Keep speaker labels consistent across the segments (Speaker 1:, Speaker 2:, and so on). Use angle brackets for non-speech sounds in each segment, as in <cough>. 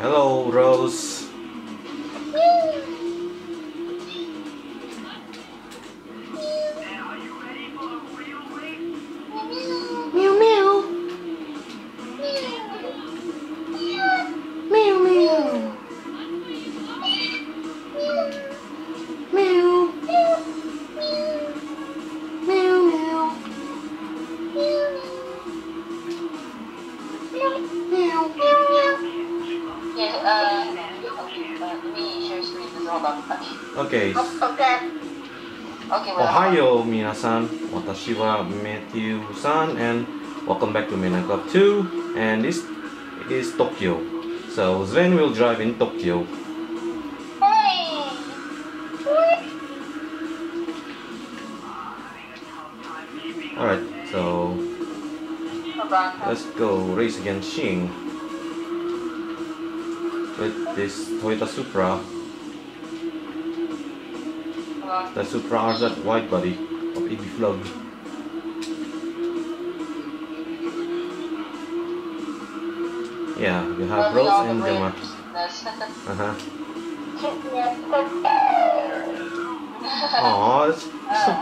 Speaker 1: Hello, Rose. Wa Matthew-san, and welcome back to Midnight Club 2. And this is Tokyo. So Sven will drive in Tokyo. Alright, so let's go race against Shing with this Toyota Supra. The Supra RZ wide body of EB. Yeah, you have Rose and Gemma. Uh huh. Aw, it's so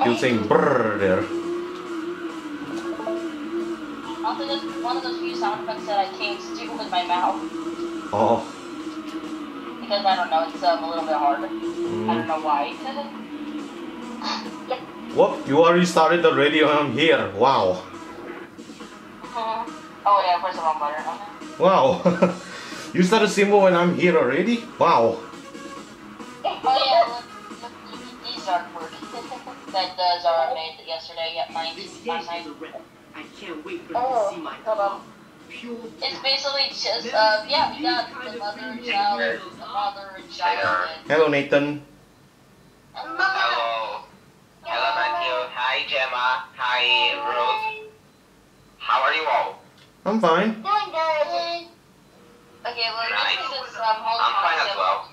Speaker 1: cute saying brrr there.
Speaker 2: Also, just one of those few sound effects that I can't do with my mouth
Speaker 1: Oh.
Speaker 2: because I don't know, it's um, a little bit hard. I don't
Speaker 1: Mm.
Speaker 2: know why. <laughs>
Speaker 1: Whoop, you already started the radio and I'm here. Wow.
Speaker 2: oh yeah, press the wrong button. Okay.
Speaker 1: Wow. <laughs> you started symbol when I'm here already? Wow.
Speaker 2: Oh yeah, look, look, look these artwork that uh, made yesterday at night,
Speaker 3: This
Speaker 2: last night.
Speaker 3: I can't wait for
Speaker 4: Oh,
Speaker 3: to see my
Speaker 4: hold on.
Speaker 2: It's basically just, uh, yeah, we got the mother and child, the father and child,
Speaker 1: Hello, Nathan.
Speaker 5: Hello. Hello, Matthew. Hi, Gemma. Hi, Rose. How are you all?
Speaker 1: I'm fine.
Speaker 4: Doing good.
Speaker 2: Okay, well,
Speaker 5: Nice.
Speaker 2: this is um, whole
Speaker 5: I'm fine as well.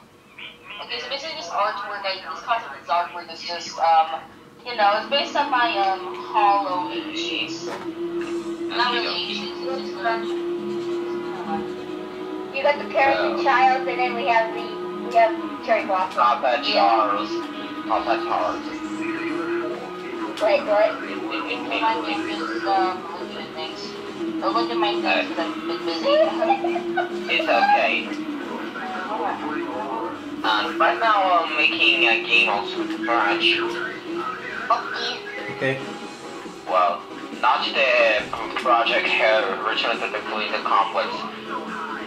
Speaker 2: Okay, so basically this artwork, I, this concept of this artwork is just, um, you know, it's based on my, um, hollow ages. Not really ages, it's just, um,
Speaker 4: You got the parent and child, and then we have the we have cherry blossom.
Speaker 5: Papa Charles. Papa Charles.
Speaker 4: Wait, what?
Speaker 2: my pictures, um, looking at things. Or look at my things because I've been busy.
Speaker 5: It's okay. And right now I'm making a game on Super Branch.
Speaker 4: Okay.
Speaker 1: Okay.
Speaker 5: Well, not the project here, Return to the Police Complex.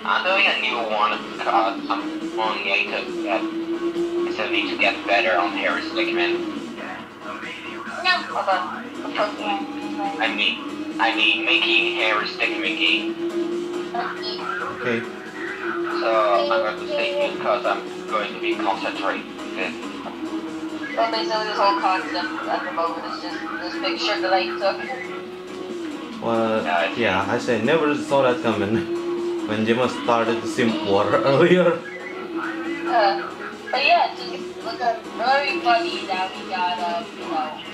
Speaker 5: I'm doing a new one because I'm wanting it to get, so need to get better on Henry Stickmin.
Speaker 4: No.
Speaker 2: Hold.
Speaker 4: Okay.
Speaker 5: I mean, I need making Henry Stickmin game.
Speaker 4: Okay.
Speaker 1: Okay.
Speaker 5: So I'm going to stay here because I'm going to be concentrated.
Speaker 2: Well, basically this whole concept at the moment is just this picture that I took.
Speaker 1: Well, yeah, I said never saw that coming <laughs> when Gemma started the simp war <laughs> earlier.
Speaker 2: Uh, but yeah, it's just look at very funny that we got, um, you know, a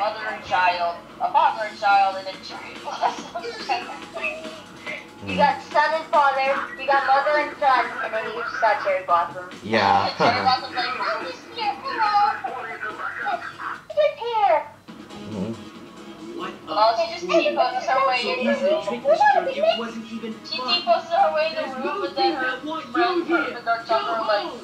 Speaker 2: mother and child, a father and child, and a cherry blossom. <laughs>
Speaker 4: You got son and father. You got mother and son, and then you just got cherry blossom.
Speaker 2: cherry
Speaker 1: Yeah. <laughs>
Speaker 2: blossom's like,
Speaker 4: I'm just here. Hello. <laughs> Just here.
Speaker 1: Mhm.
Speaker 2: Oh, she just T-poses her way
Speaker 3: So
Speaker 2: in the room.
Speaker 3: trick it wasn't even
Speaker 2: She
Speaker 3: fun.
Speaker 2: T-poses her way in the room,
Speaker 3: no
Speaker 2: but then
Speaker 3: thing
Speaker 2: her
Speaker 3: I want
Speaker 2: friends
Speaker 3: you
Speaker 2: her
Speaker 3: here.
Speaker 2: with our
Speaker 3: Go
Speaker 2: children are like,
Speaker 3: home.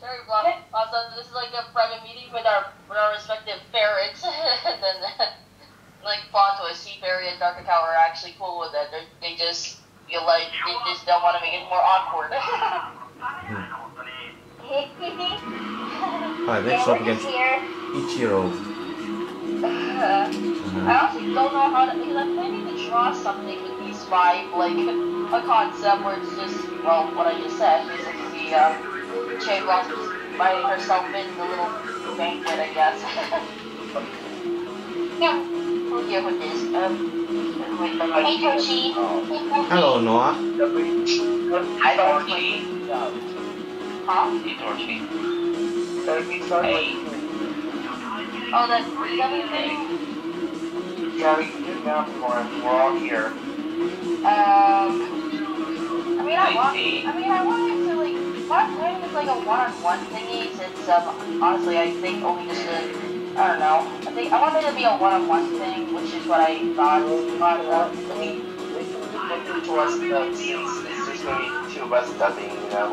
Speaker 2: Uh, cherry blossom. Also, this is like a private meeting with our with our respective ferrets, <laughs> and then <laughs> like plot twist, Sea Fairy and Dark Cacao are actually cool with it. They're, they just feel like they just don't want to make it more awkward.
Speaker 1: Alright, let's stop
Speaker 4: yeah, we're
Speaker 1: against
Speaker 4: just here.
Speaker 1: Ichiro.
Speaker 2: I
Speaker 1: Uh-huh.
Speaker 2: also don't know how to because I'm planning to draw something with these five, like a concept where it's just well, what I just said, basically um, Cherry Blossom's inviting herself in the little banquet, I guess. <laughs> yeah, we'll hear what this. Um, wait.
Speaker 4: Hey, Toshi.
Speaker 1: Hello, Noah.
Speaker 5: Hi, Torchy.
Speaker 2: Huh?
Speaker 5: Hey, Torchy.
Speaker 6: Hey,
Speaker 2: Oh, that that thing.
Speaker 6: yeah, we can do now for him. We're all here.
Speaker 2: Um, I
Speaker 5: I
Speaker 2: want.
Speaker 5: see.
Speaker 2: I mean, I wanted to like. I'm doing is like a one-on-one thingy. Since um, honestly, I think only just a. I don't know. I think I wanted it to be a one-on-one thing, which is what I thought. But, uh,
Speaker 6: I mean, us that since it's just gonna be two of us dubbing, you know.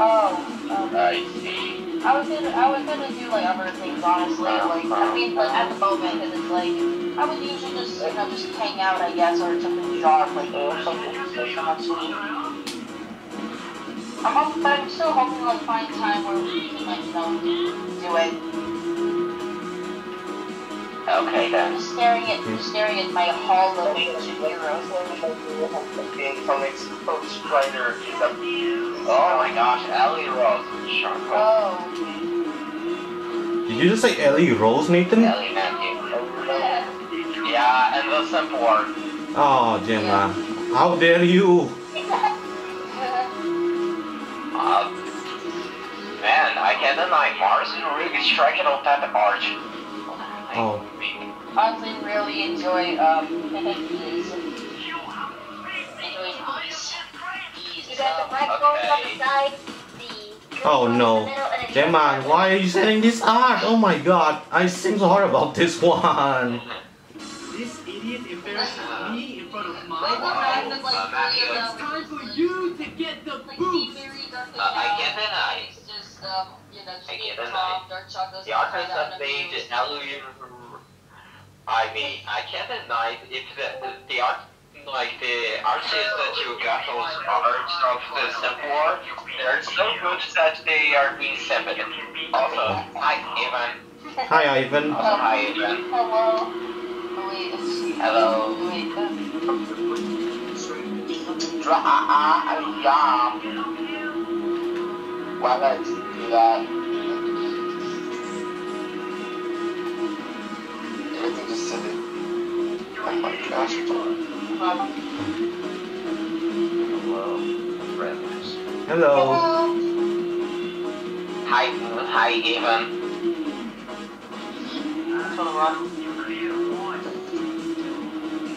Speaker 2: oh, um,
Speaker 5: I see.
Speaker 2: I was gonna, I was gonna do like other things, honestly. Like, I mean, like at the moment, because it's like I would usually just, you know, just hang out, I guess, or something bizarre, like or something not sweet. I'm, hoping, but I'm still hoping to like find time where we can like, you know, do it.
Speaker 5: Okay then.
Speaker 2: I'm
Speaker 5: then.
Speaker 2: just staring at, just staring at my hall of ancient heroes.
Speaker 6: Being comics Ghost Rider is up.
Speaker 5: Oh my gosh, Ellie Rose. Sharp.
Speaker 2: Oh,
Speaker 1: Did you just say Ellie Rose, Nathan?
Speaker 5: Ellie Matthew.
Speaker 2: yeah.
Speaker 5: Yeah, and the simple
Speaker 1: Oh, Gemma. How dare you?
Speaker 5: had a night. Mars oh. really arch. <laughs>
Speaker 1: Oh.
Speaker 2: Honestly, really enjoy um.
Speaker 5: Okay.
Speaker 1: Oh no. Gemma, why are you saying this art? Oh my god, I sing so hard about this one.
Speaker 3: This idiot embarrasses uh-huh. me in front of my
Speaker 2: wow.
Speaker 5: Uh,
Speaker 2: uh
Speaker 3: it's time for you to get the boost.
Speaker 5: Uh, I
Speaker 2: get. Just, um, you know, just
Speaker 5: I
Speaker 2: being
Speaker 5: can't deny.
Speaker 2: dark chocolates,
Speaker 5: The artist
Speaker 2: kinda
Speaker 5: that made
Speaker 2: unamused.
Speaker 5: Ellie. I mean, I can't deny if the, the art, like the artists that you got those arts of the simple art, they're so good that they are being separate. Also, hi Ivan.
Speaker 1: Hi, Ivan.
Speaker 5: Also, hi Ivan.
Speaker 2: Hello. Oh, wait, it's-
Speaker 5: Hello
Speaker 6: that everything just said. Oh my gosh.
Speaker 5: Hello, friends.
Speaker 1: Hello. Hello.
Speaker 5: Hi, hi, Evan.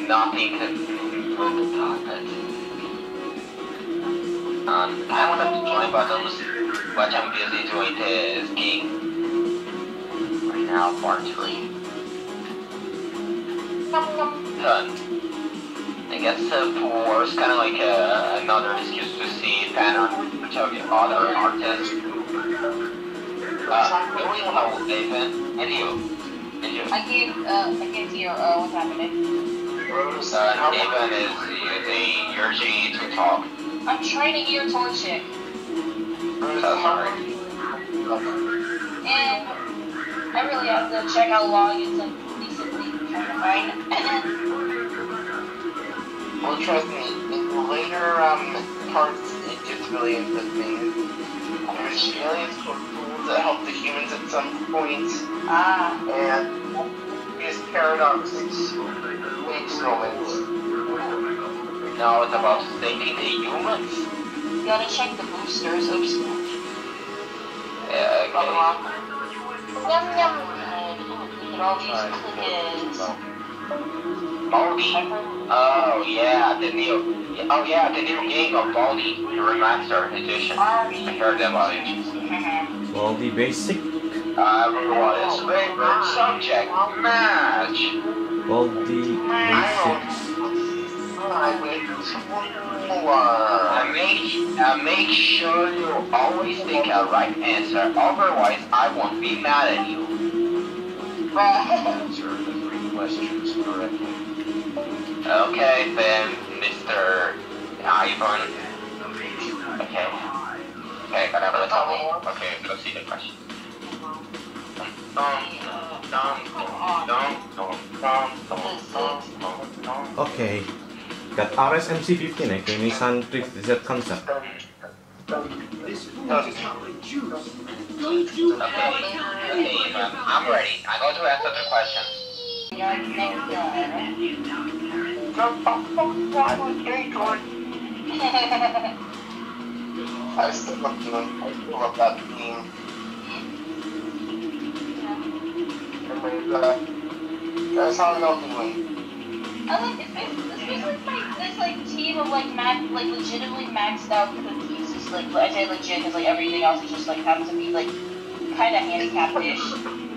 Speaker 5: Nothing with the topic. Um, I want to join, but I was but I'm busy doing this game. Right now, part three. Done. I guess uh, four is kind of like uh, another excuse to see pattern which of the other artists. Uh, doing how Nathan and you. And you.
Speaker 2: I can't, uh, I can't hear, uh, what's happening.
Speaker 5: Uh, Nathan is using your G to talk.
Speaker 2: I'm trying to hear Torchic,
Speaker 5: So
Speaker 2: and I really have to check how long it's, like, decently trying to find. <laughs>
Speaker 6: Well, trust me, in the later um, parts, it gets really interesting. There's aliens or tools that help the humans at some point,
Speaker 2: ah,
Speaker 6: and these paradoxes makes moments.
Speaker 5: Now it's about saving the humans.
Speaker 2: You gotta check the boosters, oops.
Speaker 5: Yeah,
Speaker 2: Blah,
Speaker 5: okay.
Speaker 2: blah, blah. Yum, yum. And, ooh, look at all these clickers.
Speaker 5: Baldi. Oh yeah, the new. Oh yeah, the new game of Baldi, the remastered edition. I heard about it.
Speaker 1: Well, the basic.
Speaker 5: Uh, everyone's favorite subject, match.
Speaker 1: Well, the basics.
Speaker 6: I
Speaker 5: make, I make sure you always think a right answer, otherwise I won't be mad at you.
Speaker 6: answer the three questions correctly.
Speaker 5: Okay, then, Mr. Ivan. Okay. Okay, got another trouble. Okay, let's see the question.
Speaker 1: Okay that RSMC15 actually misunderstands eh? that concept.
Speaker 5: I'm ready. I go to answer the
Speaker 2: questions.
Speaker 6: I still love, I still love that theme. Remember that? That's how I love the
Speaker 2: I like it's basically, like this like team of like max, like legitimately maxed out cookies. Just like I say legit everything else is just like happens to be like kind of handicapped-ish.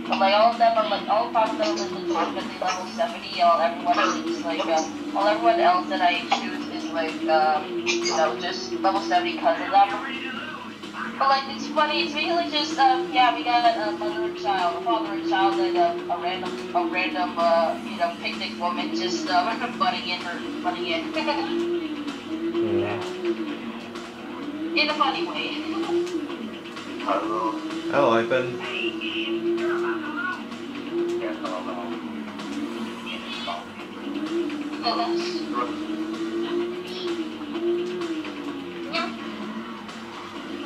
Speaker 2: But like all of them are like all of them are level 70. All everyone else is like um, all everyone else that I choose is like um, you know just level 70 because of them. But like it's funny, it's really just um, yeah, we got a mother and child, a father and child, and um, a random a random uh, you know picnic woman just um, <laughs> butting in her butting in
Speaker 1: Yeah. <laughs>
Speaker 2: in a funny way.
Speaker 5: Hello.
Speaker 1: Hello, Ivan.
Speaker 5: Yeah, hello.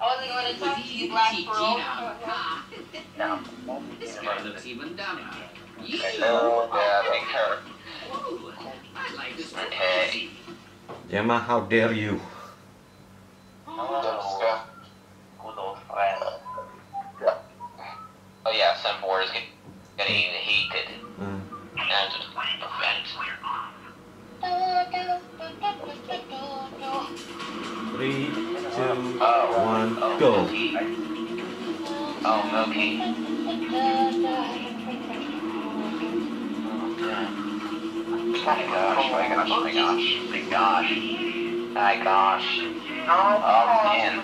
Speaker 5: I
Speaker 2: wasn't going to talk to you, Black Pearl. <laughs>
Speaker 5: no.
Speaker 7: This guy looks even dumber. You?
Speaker 5: Hello there, Victor.
Speaker 7: Ooh, I like this one.
Speaker 5: Okay.
Speaker 1: Gemma, how dare you?
Speaker 5: Jessica. Good old friend. Oh yeah, some board is getting heated
Speaker 1: Uh,
Speaker 5: and event.
Speaker 1: Three, two,
Speaker 5: Oh,
Speaker 1: one,
Speaker 5: oh,
Speaker 1: go.
Speaker 5: Oh, Milky. Oh my gosh, my gosh, my gosh, my gosh. My gosh. Oh man.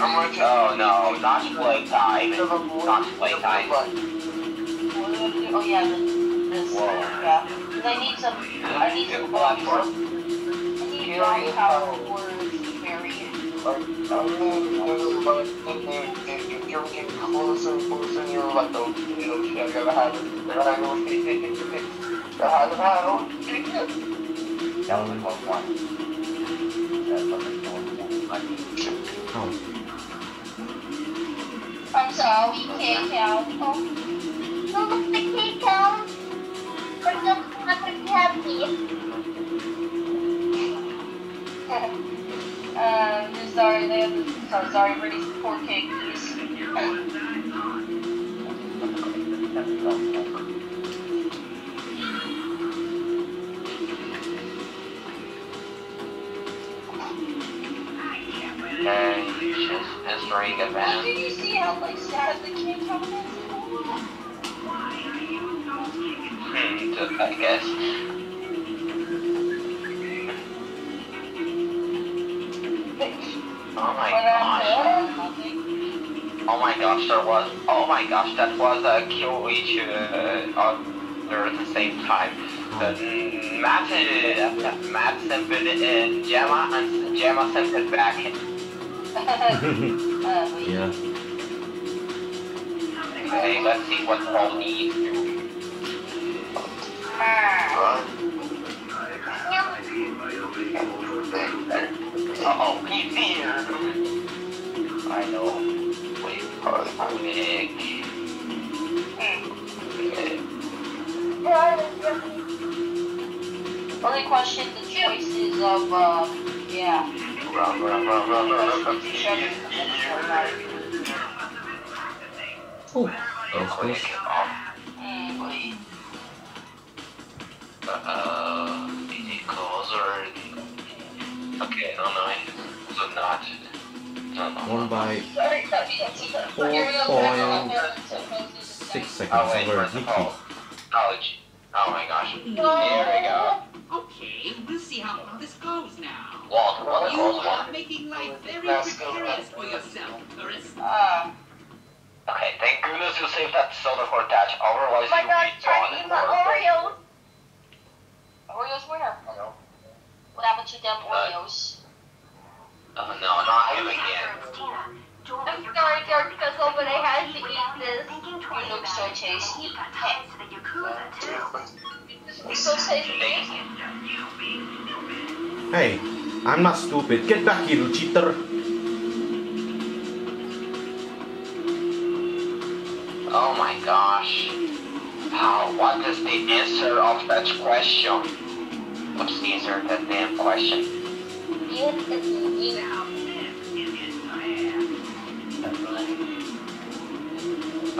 Speaker 2: Ah.
Speaker 5: Oh no, not playtime. Not playtime.
Speaker 2: Have? Oh, yeah, this.
Speaker 5: Whoa.
Speaker 2: yeah. 'Cause I need some. I need some power. I need dry power words, Mary.
Speaker 5: You're getting closer and closer you're like, oh, oh shit, I gotta have it. Gotta have it. I have it. That was like one. That's like
Speaker 1: Oh,
Speaker 2: Sorry, can't. Oh,
Speaker 8: No, cake comes. But just not to be happy.
Speaker 2: um, sorry, have so sorry for poor cakes. Well,
Speaker 5: event.
Speaker 2: did you see how like sad the cake comes in?
Speaker 5: Hmm, I guess. Oh my gosh. Oh my gosh, there was. Oh my gosh, that was a kill each other at the same time. Uh, Matt, uh, Matt sent it in Gemma, and Gemma sent it back. <laughs> <laughs>
Speaker 2: wait.
Speaker 1: yeah.
Speaker 5: Okay, let's see what Paul needs. Uh oh, he's here. I know. Wait, quick.
Speaker 2: Only question the choices of, uh, yeah.
Speaker 1: Oh, close.
Speaker 2: Mm.
Speaker 5: Uh, it closer? Okay, no, no, it's also not. No, no.
Speaker 1: One by
Speaker 2: Four
Speaker 1: Here we go. point
Speaker 2: Six.
Speaker 1: seconds
Speaker 5: Oh,
Speaker 1: over
Speaker 5: where's the
Speaker 1: Nikki.
Speaker 5: Paul? College. Oh my gosh. Here we go.
Speaker 7: Okay, we'll see how far this goes now.
Speaker 5: Walt, what
Speaker 7: You are
Speaker 5: one.
Speaker 7: making life very
Speaker 5: Let's go.
Speaker 7: precarious for yourself, Doris.
Speaker 2: Ah,
Speaker 5: Okay, thank goodness you saved that soda for Thatch, otherwise
Speaker 8: Oh my
Speaker 5: you
Speaker 8: god,
Speaker 5: would be
Speaker 8: trying to
Speaker 5: gone.
Speaker 8: eat my Oreos.
Speaker 2: Oreos where? What happened to them
Speaker 5: Uh,
Speaker 2: Oreos?
Speaker 5: Uh, no, not him again.
Speaker 4: I'm sorry, George Pickle, but I had to eat this.
Speaker 2: It looks so tasty.
Speaker 4: It's so tasty.
Speaker 1: Hey, I'm not stupid. Get back here, you cheater.
Speaker 5: Oh my gosh. How? What is the answer of that question? What's the answer of that damn question?
Speaker 4: Yes, it's you.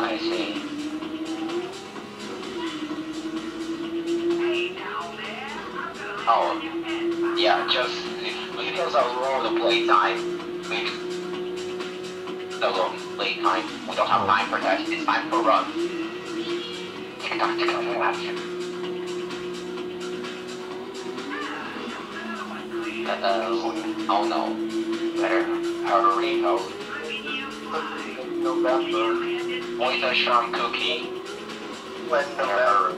Speaker 5: I see. Oh, yeah, just if it was a role to play time, maybe the role play time. We don't have time for that. It's time for run. Tock. Uh-oh. Oh no. Better hurry, oh.
Speaker 6: November.
Speaker 5: With a shroom cookie.
Speaker 6: When November.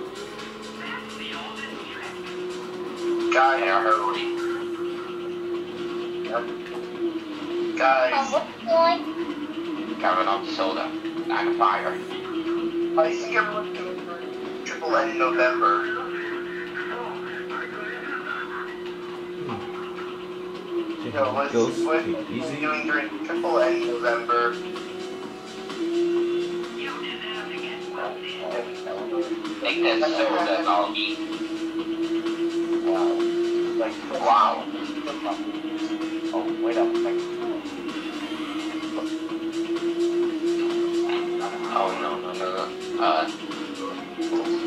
Speaker 5: Guy,
Speaker 6: Guys,
Speaker 5: hurry.
Speaker 4: Um,
Speaker 6: guys,
Speaker 4: what's going?
Speaker 5: Kevin on soda. And fire.
Speaker 6: I think everyone's doing triple N November. No, what's,
Speaker 1: Goes
Speaker 6: what are you doing during triple N November?
Speaker 5: Take that soda and I'll eat.
Speaker 6: Wow. Like,
Speaker 5: Wow.
Speaker 6: Oh, wait up.
Speaker 5: Oh no no no no. Uh.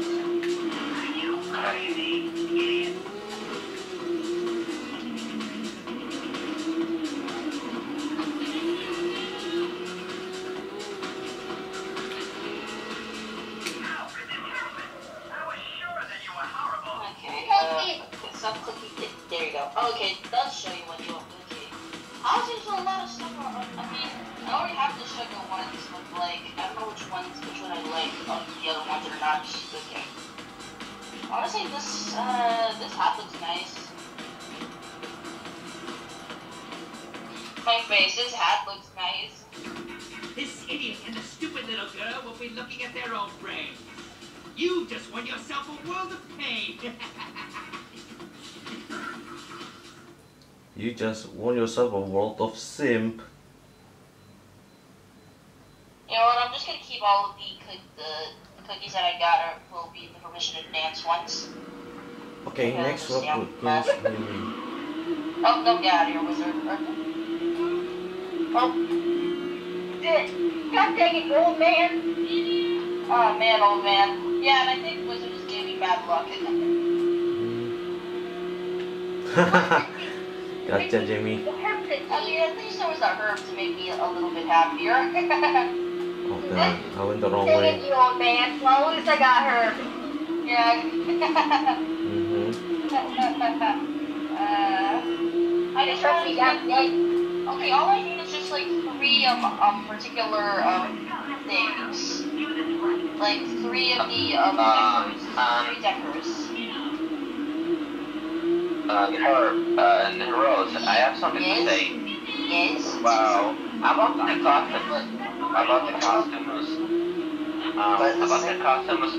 Speaker 7: Yourself a world of
Speaker 1: simp.
Speaker 2: You know what? I'm just gonna keep all of the cook the, the cookies that I got are, will be the permission to dance ones.
Speaker 1: Okay,
Speaker 2: Yeah,
Speaker 1: next what
Speaker 2: down.
Speaker 1: would please be?
Speaker 2: Oh, no, get out of here, wizard. Oh,
Speaker 4: God dang it, old man.
Speaker 2: oh man, old man. Yeah, and I think wizard just gave me bad luck. <laughs> <laughs>
Speaker 1: gotcha, Jamie.
Speaker 2: I mean, at least there was a herb to make me a little bit happier. <laughs>
Speaker 1: Oh god, I went the wrong
Speaker 4: Dang
Speaker 1: way.
Speaker 4: it, you old man. Well, at least I got her.
Speaker 2: yeah.
Speaker 1: Mm-hmm. <laughs>
Speaker 2: uh, I just
Speaker 4: Trust me, got.
Speaker 2: Okay, all I need is just like three um, um particular um things. Like three of the um
Speaker 5: Um, um,
Speaker 2: three deckers.
Speaker 5: Uh, her, uh, and Rose, I have something to say.
Speaker 2: Yes.
Speaker 5: Wow. About the costumes. About the costumes. Um, about the costumes.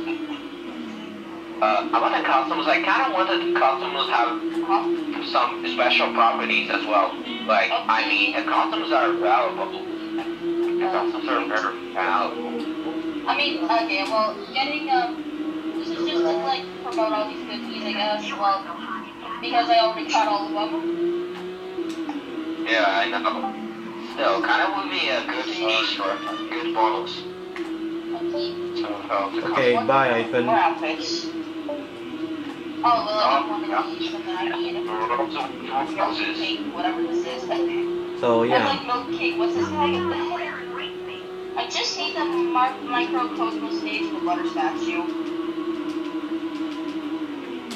Speaker 5: Uh, about the costumes, I kind of wanted the costumes have some special properties as well. Like, I mean, the costumes are valuable. The costumes are very valuable.
Speaker 2: I mean, okay, well, getting um, this is just to like promote all these cookies, I guess. Well, because I already cut all of them.
Speaker 5: Yeah, I know. Still, kind of would be a good niche for good bonus.
Speaker 2: Okay.
Speaker 5: So, help the
Speaker 1: Okay,
Speaker 2: What-
Speaker 1: bye, Ivan.
Speaker 2: More outfits. Oh, well, I need one of these, and then I need milk
Speaker 5: Houses.
Speaker 2: cake, whatever this is.
Speaker 1: So
Speaker 2: I
Speaker 1: yeah,
Speaker 2: like milk cake. What's this like? I just need the mar- microcosmos stage for butter statue.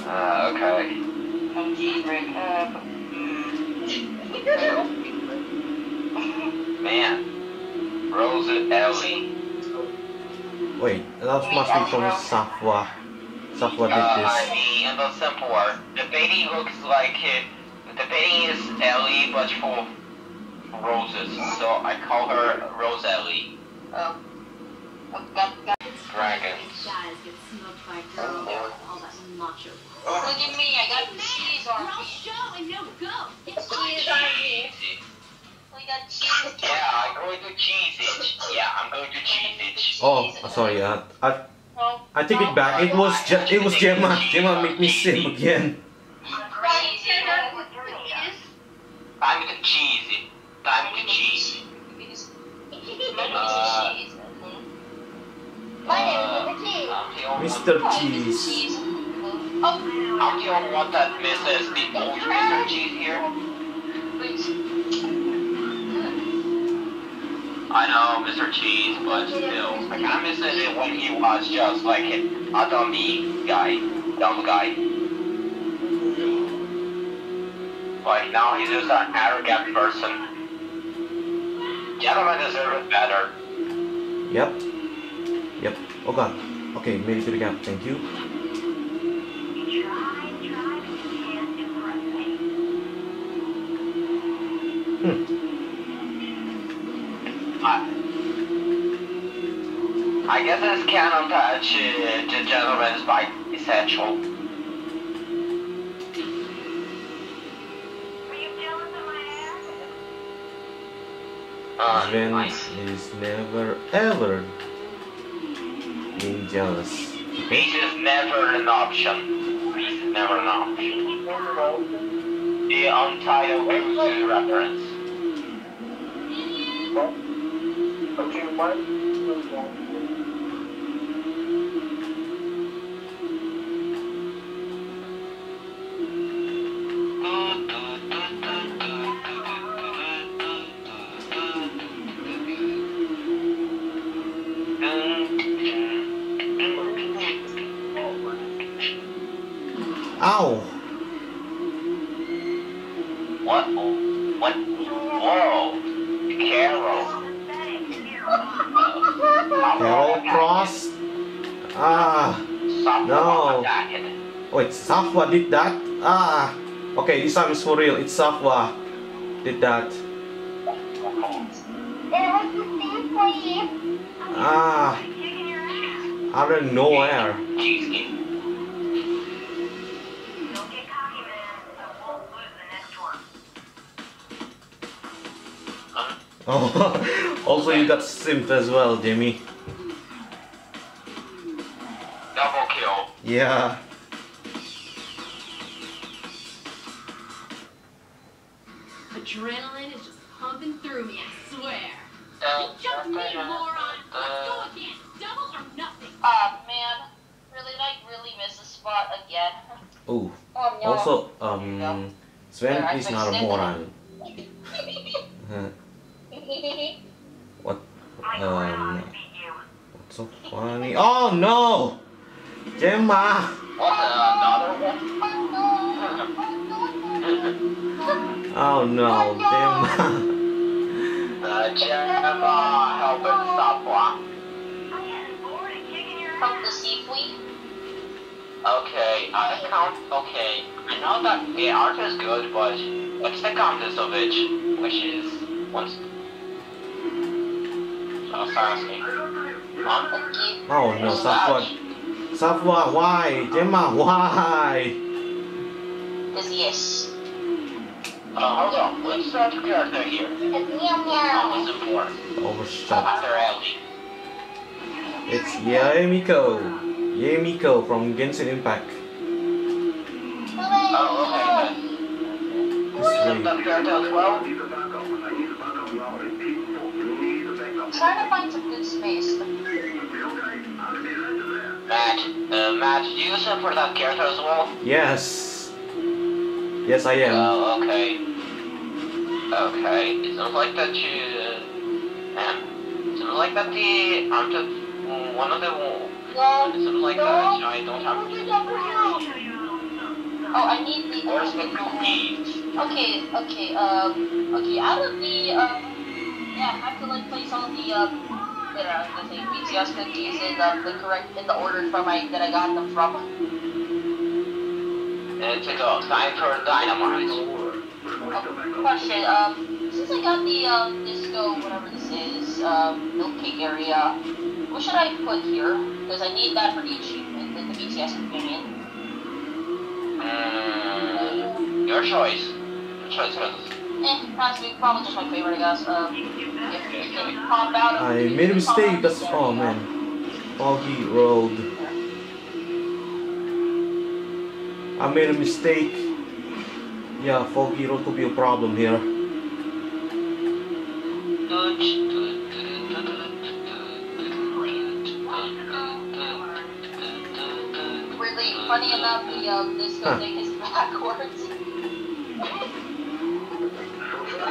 Speaker 5: Uh, okay.
Speaker 2: Gee, Rick. Uh,
Speaker 5: Man. Rose Ellie.
Speaker 1: wait, that must be from Safwah. Safwah
Speaker 5: Uh, I
Speaker 1: did
Speaker 5: mean, in the simpler, the baby looks like it. The baby is Ellie, but for roses, so I call her Rosalie.
Speaker 2: Um, oh, got, got,
Speaker 5: Dragons.
Speaker 9: Guys get smoked by girls, all that macho.
Speaker 2: Look at me, I got cheese on
Speaker 9: No
Speaker 2: me.
Speaker 9: show and no go. It's
Speaker 2: Cheese on me. We got cheese.
Speaker 5: Yeah, I'm going to cheese it. Yeah, I'm going to cheese it.
Speaker 1: Oh, sorry. Uh, I I take it back. It was Je- it was Gemma. Gemma made me sim again.
Speaker 2: Crazy.
Speaker 5: Time to cheese it. Time to cheese it. Uh,
Speaker 2: Cheese.
Speaker 4: My name is Mr. Cheese.
Speaker 5: The only
Speaker 1: Mr.
Speaker 5: one-
Speaker 1: Cheese.
Speaker 2: Cheese. Oh,
Speaker 5: I'm the that old. Cheese here. I know, Mr. Cheese, but still. I kinda miss it when he was just like a dummy guy. Dumb guy. Like now he's just an arrogant person. Gentlemen deserve it better.
Speaker 1: Yep. Yep. Oh god. Okay, made it to the gap. Thank you. Hmm.
Speaker 5: I, I guess this cannot touch uh, the gentleman's bike essential. Uh,
Speaker 1: Sven is never ever being jealous. Okay.
Speaker 5: Peace is never an option. Never an option. The Untitled Goose reference.
Speaker 6: Okay, what?
Speaker 1: Did that? Ah. Okay, this time is for real. It's Safwah did that.
Speaker 4: It was the same place.
Speaker 1: Ah. Out of nowhere. Oh, <laughs> also you got simped as well, Jimmy.
Speaker 5: Double kill.
Speaker 1: Yeah.
Speaker 9: Adrenaline is just pumping through me, I swear.
Speaker 5: Uh,
Speaker 9: Just me, moron. Let's go again. Double or nothing.
Speaker 2: Ah, man. Really, like, really miss a spot again.
Speaker 1: Oh.
Speaker 2: Oh, no.
Speaker 1: Also, um, Sven is not a moron. <laughs> What? Um. What's so funny? Oh no! Gemma!
Speaker 5: What? Another one?
Speaker 1: Oh no, Gemma! <laughs>
Speaker 5: Uh, Gemma, help and stop one.
Speaker 2: From the seaweed.
Speaker 5: Okay, I count. Okay, I know that the art is good, but what's the countess of it? Which is what's? I was asking. Huh?
Speaker 1: Oh no, stop Safwah. Safwah, why? Gemma, why?
Speaker 2: Because yes.
Speaker 5: Uh, hold on. Let's start the character here.
Speaker 4: It's meow
Speaker 5: How
Speaker 4: meow.
Speaker 5: is it for?
Speaker 1: Overshot.
Speaker 5: After
Speaker 1: It's Yae Miko. Yaemiko from Genshin Impact.
Speaker 5: Oh, okay then.
Speaker 1: It's
Speaker 5: Is
Speaker 1: really
Speaker 5: that as well?
Speaker 2: I'm trying to find some good space.
Speaker 5: Matt, do you sub for that character as well?
Speaker 1: Yes. Yes, I am.
Speaker 5: Oh, okay. Okay, it sounds like that you... Man, it sounds like that the... I'm just... One of the... It
Speaker 2: No.
Speaker 5: sounds like that I don't have...
Speaker 2: Oh, I need the.
Speaker 5: Where's the cookies?
Speaker 2: Okay, okay, um, okay, out of the, um, yeah, I have to like place all the, um, you know, I was gonna say BTS cookies in um, the correct, in the order from I, that I got them from.
Speaker 5: It's a go. Time for dynamite.
Speaker 2: Oh, question, um, since I got the um, disco, whatever this is, um, milk cake area, what should I put here? Because I need that for the achievement in the BTS Companion.
Speaker 5: Mm, your choice. Your choice,
Speaker 2: Eh, that's probably just my favorite, I guess. Um, if you can pop out.
Speaker 1: I made a mistake. That's oh man, foggy road. I made a mistake. Yeah, foggy road could be a problem here.
Speaker 2: Really funny enough, the um, disco
Speaker 1: Huh.
Speaker 2: thing is <laughs> backwards.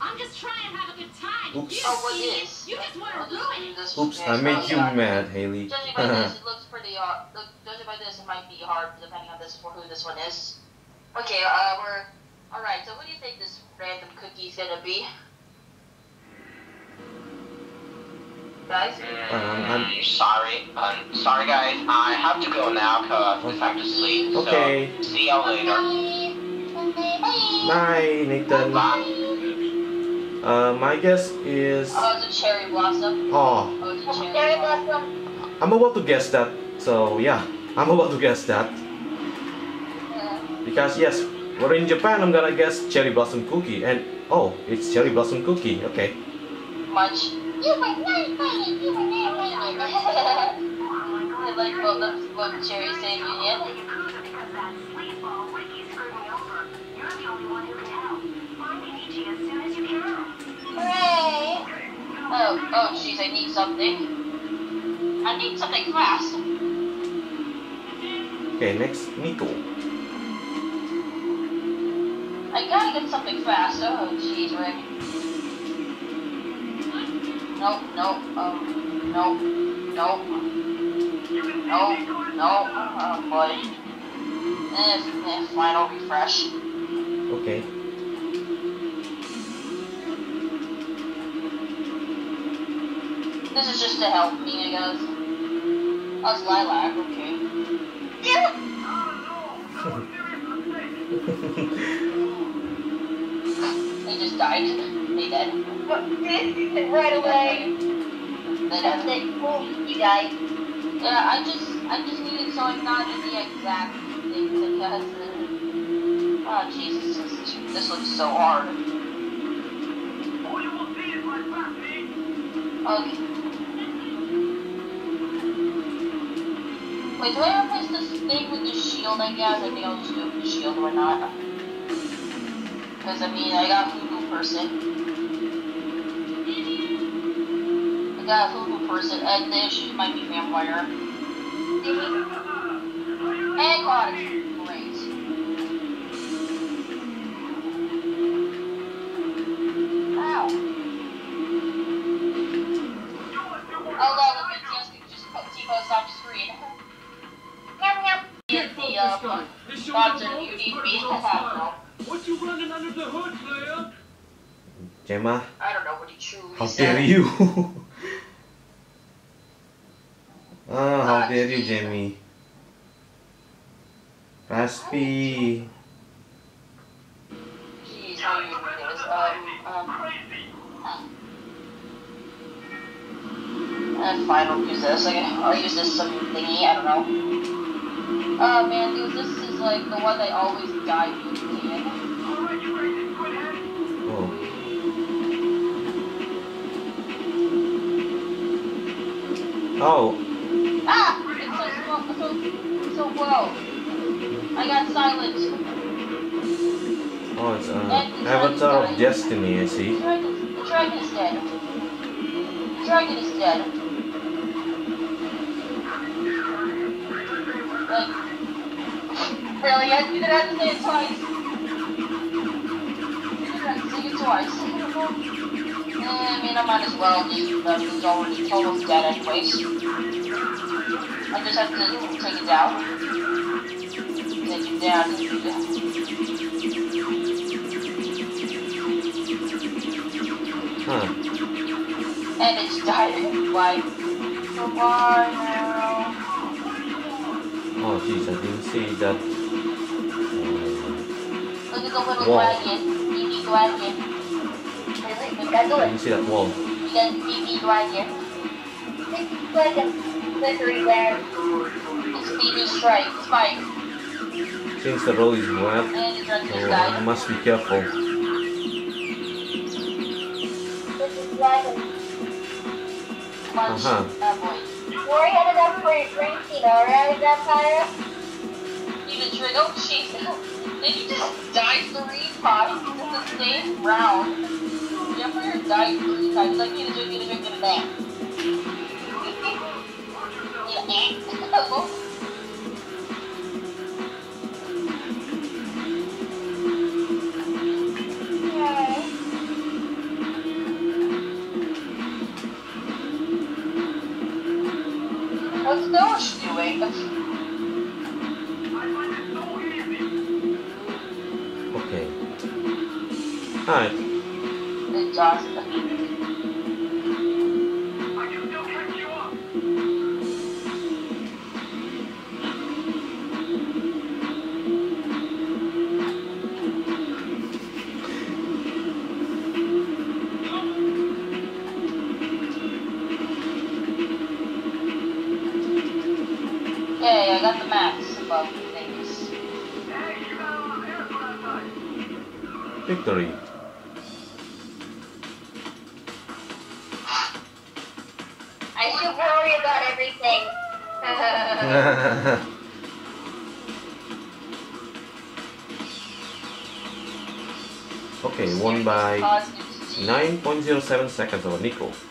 Speaker 9: I'm just trying to have a good time.
Speaker 1: Oops.
Speaker 9: You,
Speaker 2: Oh, what
Speaker 9: idiot,
Speaker 2: is?
Speaker 9: you just want
Speaker 2: I'll
Speaker 9: to ruin it.
Speaker 2: this
Speaker 1: Oops, I
Speaker 2: next
Speaker 1: made
Speaker 2: time.
Speaker 1: you mad, Haley.
Speaker 2: Judging by this, it looks pretty hard. Look, judging by this, it might be hard depending on this for who this one is. Okay, uh, we're all right. So, what do you think this random cookie is gonna be, guys?
Speaker 1: Um, I'm-
Speaker 5: Mm, sorry. Um, sorry guys, I have to go now cause it's time to sleep.
Speaker 1: Okay.
Speaker 5: So, see y'all later.
Speaker 1: Bye, Nathan.
Speaker 5: Bye.
Speaker 1: Uh, my guess is.
Speaker 2: Oh, it's a cherry blossom.
Speaker 1: Oh,
Speaker 2: Oh, it's a cherry,
Speaker 4: Cherry
Speaker 2: blossom.
Speaker 4: blossom.
Speaker 1: I'm about to guess that. So yeah, I'm about to guess that
Speaker 2: Yeah.
Speaker 1: because yes, we're in Japan. I'm gonna guess cherry blossom cookie, and oh, it's cherry blossom cookie. Okay.
Speaker 2: Munch.
Speaker 4: You were not fighting. You were not fighting.
Speaker 2: I like both of both cherry same union.
Speaker 4: Hooray!
Speaker 2: Oh, oh, jeez, I need something. I need something fast.
Speaker 1: Okay, next Nikko.
Speaker 2: I gotta get something fast. Oh, jeez, Rick. Nope, nope, um, nope, nope, nope, nope, oh boy. Eh, eh, final refresh.
Speaker 1: Okay.
Speaker 2: This is just to help me, I guess. Us lilac, okay. <laughs> They just died. They dead.
Speaker 4: right away.
Speaker 2: They
Speaker 4: That's
Speaker 2: dead.
Speaker 4: it. Cool. You died.
Speaker 2: Yeah, I just, I just need it so I'm not in the exact thing because. Uh, oh Jesus, this, this looks so hard. Okay. Wait, do I replace this thing with the shield? I guess I think I'll just do it with the shield or not. Because I mean, I got a Fufu person. I got a Fufu person, and the issues might be vampire. And cottage. <laughs>
Speaker 1: dare you? ah, how dare you, Jamie? Raspy.
Speaker 2: It twice. You say it twice. I mean, I might as well just, uh, it's already almost dead anyways. I just have to take it down. Take it down.
Speaker 1: Huh.
Speaker 2: And it's dying. Why now?
Speaker 1: Oh jeez, I didn't see that. I
Speaker 4: what
Speaker 1: didn't see that wall.
Speaker 2: You got BB dragon.
Speaker 4: it's like a slippery there.
Speaker 2: It's BB strike. Spike.
Speaker 1: Since the road is wet,
Speaker 2: And
Speaker 1: so I must be careful.
Speaker 4: This is dragon.
Speaker 2: Punch
Speaker 1: Uh-huh.
Speaker 2: that boy.
Speaker 4: We're headed up for your drink, you know, right, Vampire?
Speaker 2: Even drink. Oh, jeez. <laughs> Did you just die three times in the same round? You ever died three times? Like, need a drink, need a drink, need a nap. A nap. What's Doge doing?
Speaker 1: Alright.
Speaker 2: Exhausted.
Speaker 1: 9.07 seconds
Speaker 7: of a
Speaker 1: Poor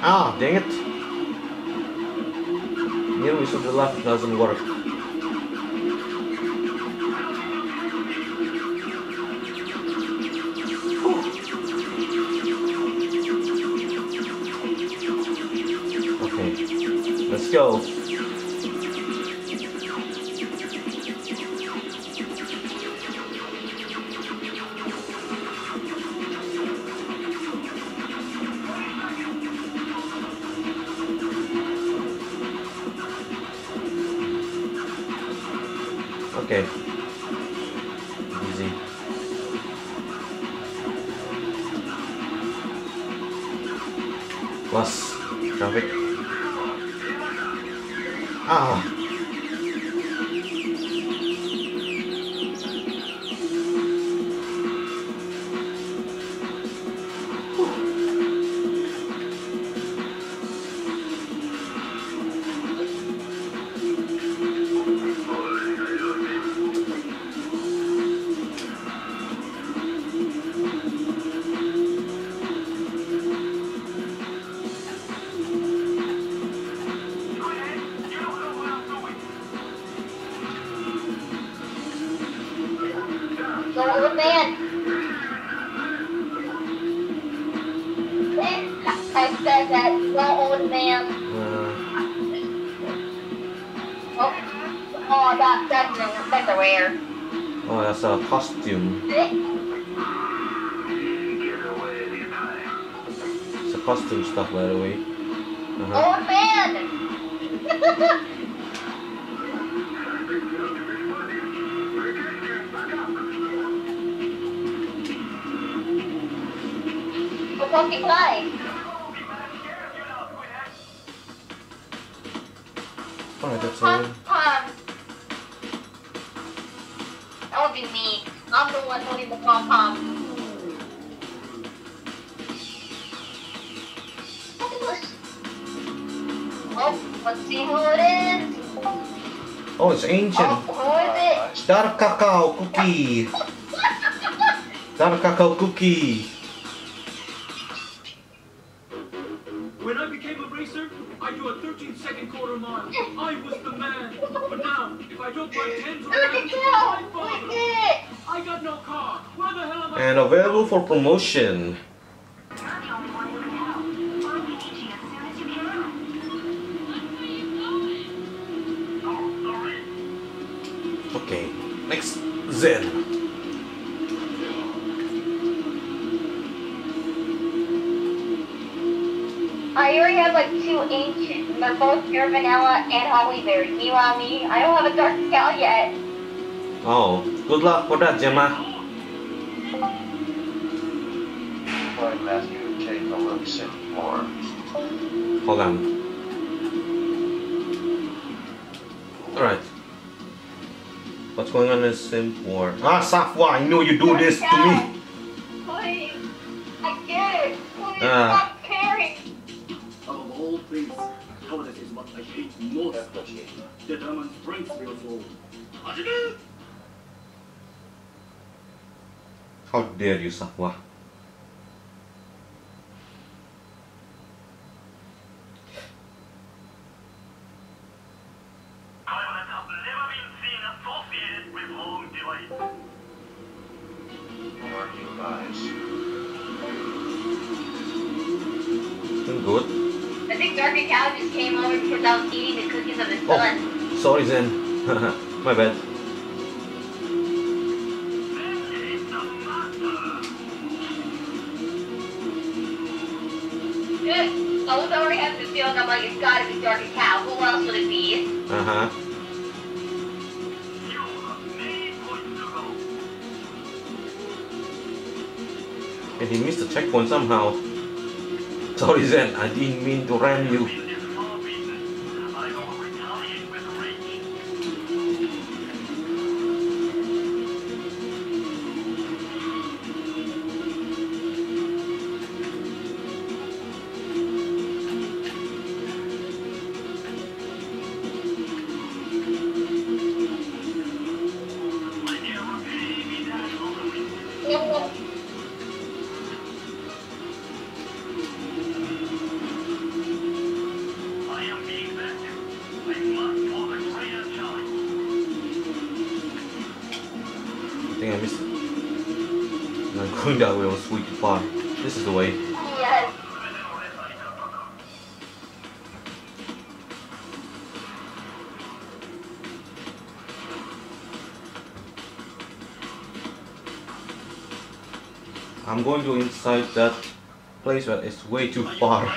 Speaker 1: Ah, dang it. Near we should the left doesn't work. Cacao.
Speaker 10: When I became a racer, I do a 13 second quarter mile. I was the man. But now, if I don't run 10 to
Speaker 8: Look at
Speaker 10: my
Speaker 8: that!
Speaker 10: Father. I got no car. Where the hell am I?
Speaker 1: And available for promotion.
Speaker 8: Already have ancient. They're both pure vanilla and hollyberry. You want me? I don't have a Dark Cacao yet.
Speaker 1: Oh, good luck for that, Gemma.
Speaker 11: Right, Matthew, take a look some more.
Speaker 1: Hold on. Alright. What's going on in Sim War? Ah, Safwah, I know you do this to me.
Speaker 8: Please. I get it. Please
Speaker 1: Ah.
Speaker 12: I hate most. Determined strength will fall.
Speaker 1: How dare you,
Speaker 8: Safwah?
Speaker 1: Oh. Sorry, Zen. <laughs> My bad.
Speaker 13: Is.
Speaker 8: I was already having the feeling I'm like, it's gotta be Dark Cacao. Who else would it be?
Speaker 1: Uh huh.
Speaker 13: You have many points to go.
Speaker 1: And he missed the checkpoint somehow. Sorry, Zen. I didn't mean to ram you. Going to inside that place but it's way too far.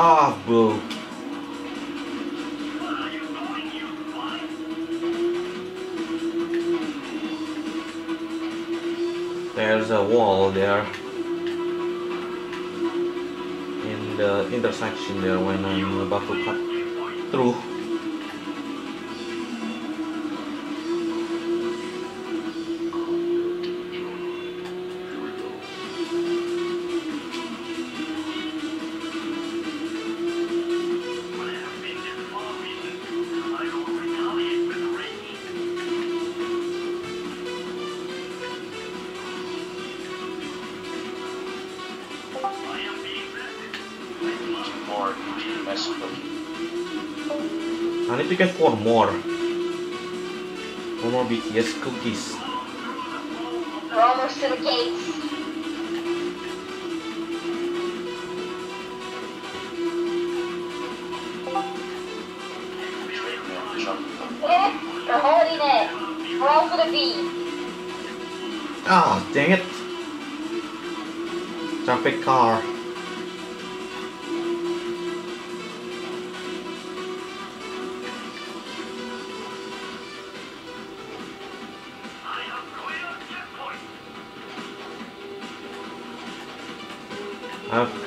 Speaker 1: Ah, bro. There's a wall there.
Speaker 13: In the intersection there when I'm about to cut through. BTS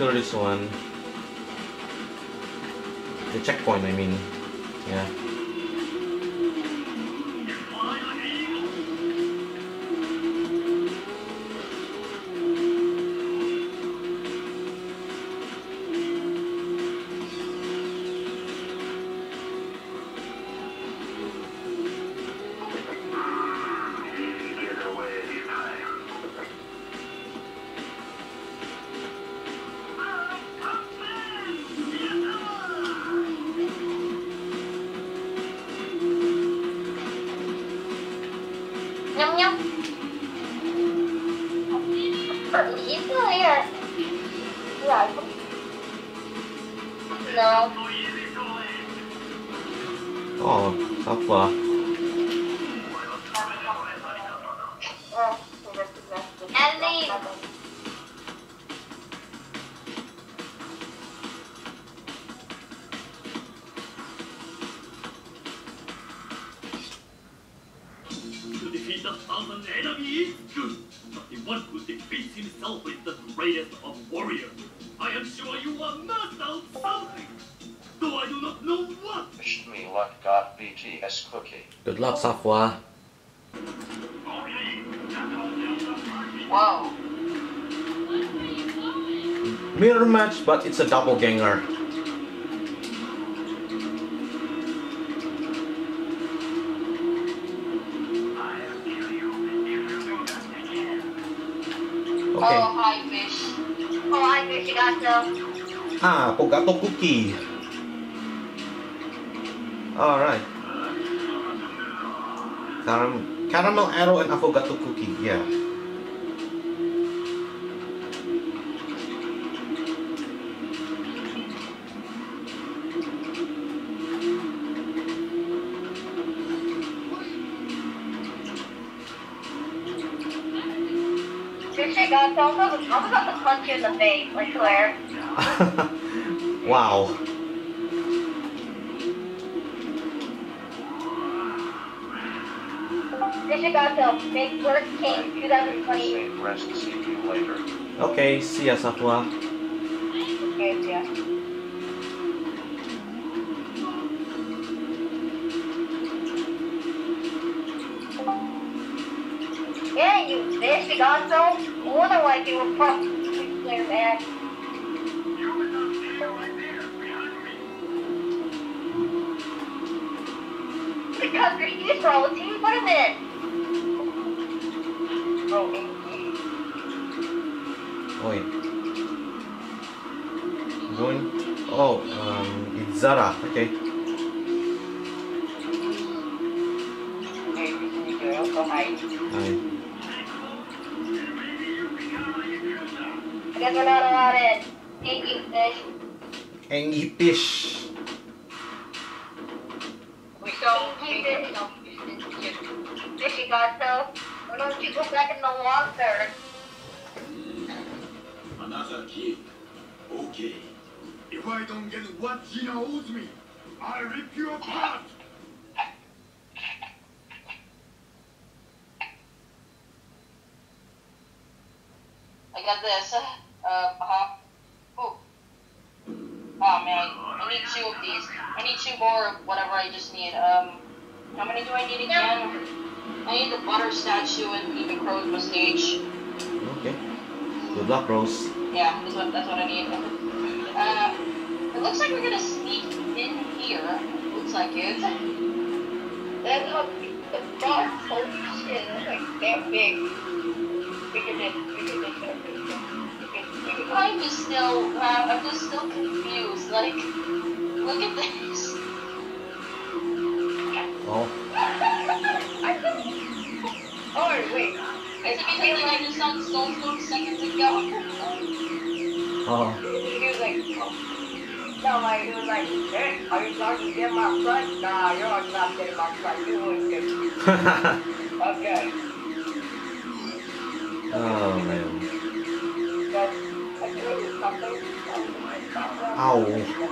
Speaker 13: I've this one. The checkpoint, I mean. Yeah.
Speaker 10: To defeat a thousand enemies is good, but the one who defeats himself is the greatest of warriors. I am sure you are master of something, though I do not know what.
Speaker 11: Wish me luck, got BTS cookie.
Speaker 13: Good luck, Safwah.
Speaker 2: Whoa.
Speaker 13: Mirror match, but it's a doppelganger. Ah, Pogato cookie. Alright. Caram caramel arrow and affogato cookie, yeah.
Speaker 8: You got some. I was about to punch you in the face, I swear. <laughs>
Speaker 13: wow.
Speaker 8: Wish you got. Big Bird King 2020.
Speaker 11: Save rest, see you later.
Speaker 13: Okay, see ya, Safwah.
Speaker 8: Okay, yeah. Yeah, you fish, you got some. I wonder in the water?
Speaker 14: Another kid. Okay. If I don't get what Gina owes me, I'll rip you apart.
Speaker 2: I got this. Uh, uh, oh, Oh man, I need two of these. I need two more of whatever I just need. Um, how many do I need again? I need the butter statue and even crow's mustache.
Speaker 1: Okay. Good luck, Rose.
Speaker 2: Yeah, that's what that's what I need. Uh, it looks like we're gonna sneak in here. Looks like it.
Speaker 15: That's how the box, holy shit, it's like that big. Bigger than, bigger than, bigger than,
Speaker 2: I'm just still, wow, I'm just still confused. Like, look at this.
Speaker 1: Oh,
Speaker 15: wait.
Speaker 2: Is it because like I just saw Stone seconds ago?
Speaker 1: Oh.
Speaker 15: He was like, oh. no, like, he was like, hey, are you trying to get my front? Nah, you're not getting my front. You wouldn't get <laughs> Okay.
Speaker 1: oh man.
Speaker 15: That's, I told you something.
Speaker 1: Ow.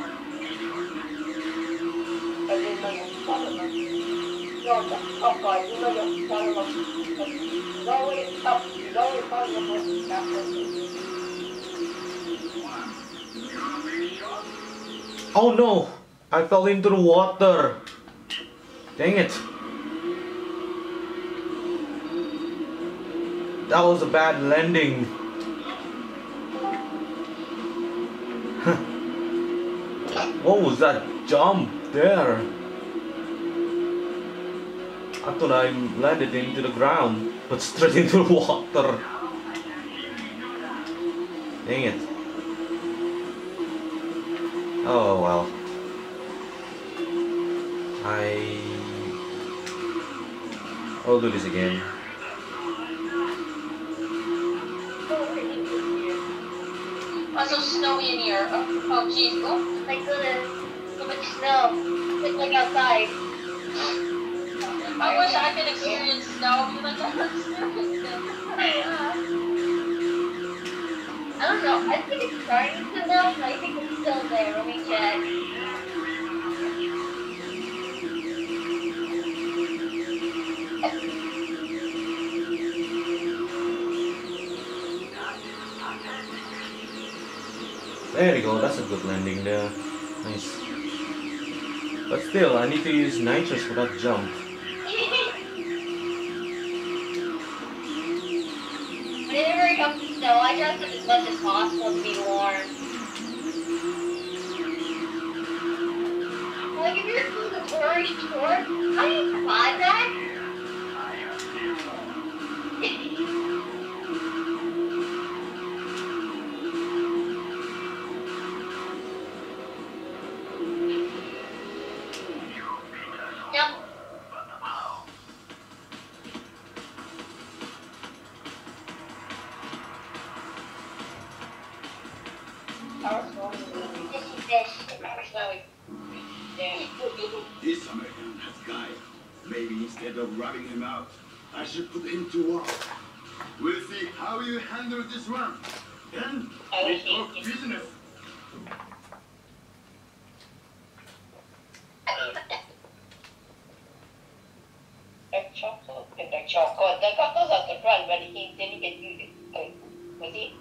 Speaker 15: Oh no!
Speaker 1: I fell into the water. Dang it. That was a bad landing. what was that jump there? I I landed into the ground, but straight into the water. Dang it. Oh well. I I'll do this again.
Speaker 2: Oh, so snowy in here. Oh, oh jeez. Oh,
Speaker 15: My goodness, so much snow. It's like outside.
Speaker 2: I wish I could experience snow because I never experienced it. <laughs>
Speaker 15: I don't know. I think it's starting to melt. But I think it's still there. Let me check.
Speaker 1: There you go, that's a good landing there. Nice. But still, I need to use nitrous for that jump.
Speaker 15: Snow, I dress up as much as possible to be warm. Like if you're supposed to already short, how do you survive that?
Speaker 14: Instead of rubbing him out, I should put him to work. We'll see how you handle this one. Then we talk business.
Speaker 15: Dark chocolate dark chocolate. The cocktail's at the front, but he didn't get you. Was? He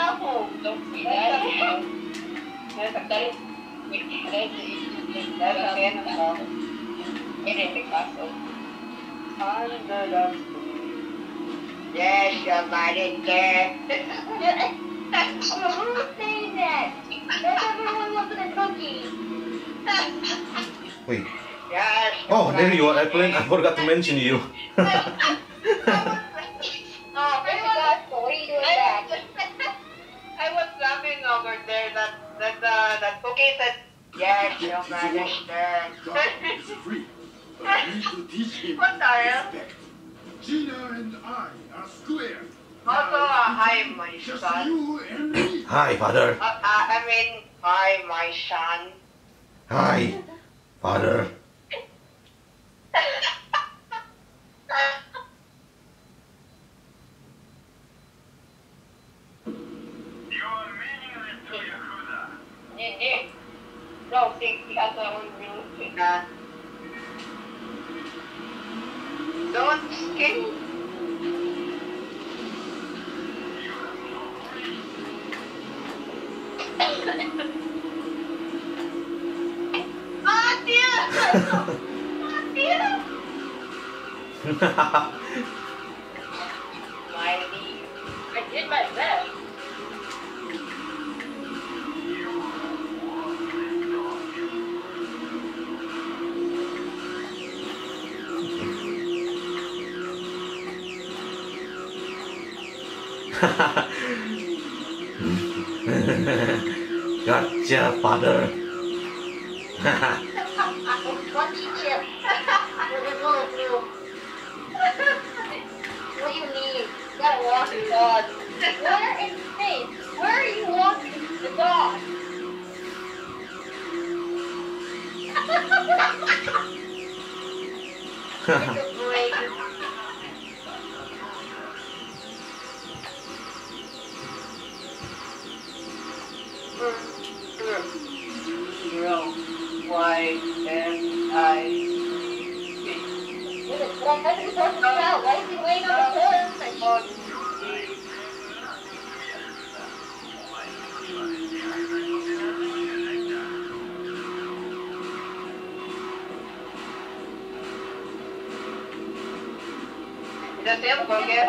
Speaker 15: no. Don't see that. That's a that is that's the that's a fan of song. It is the castle. Under the Yes, somebody there. Who's saying that? That's everyone wants a cookie.
Speaker 1: Wait.
Speaker 15: Yes.
Speaker 1: Oh, there you are, Evelyn. I forgot to mention you. <laughs> <laughs>
Speaker 15: Oh, I forgot. What are you doing back? I was laughing over there that that uh, that said, Yes, your majesty.
Speaker 14: God is free, but I need to teach him
Speaker 15: What the hell?
Speaker 14: respect. Gina and I are square.
Speaker 13: Also, uh, hi, my
Speaker 14: Just
Speaker 13: son.
Speaker 14: you and me.
Speaker 1: Hi, father.
Speaker 13: Uh, uh, I mean, hi, my son.
Speaker 1: Hi, father. <laughs>
Speaker 14: You are meaningless to Yakuza.
Speaker 13: No, think the other one will Don't skin.
Speaker 8: Dear! Dear!
Speaker 13: Miley.
Speaker 8: I did my best. <laughs>
Speaker 1: gotcha, father.
Speaker 8: One chip. We're gonna do. What do you need? You gotta walk the dog. Where is Faith? Where are you walking the dog? Take a break. What is- what am I supposed to tell? Why is he laying on the floor?
Speaker 13: The same forget.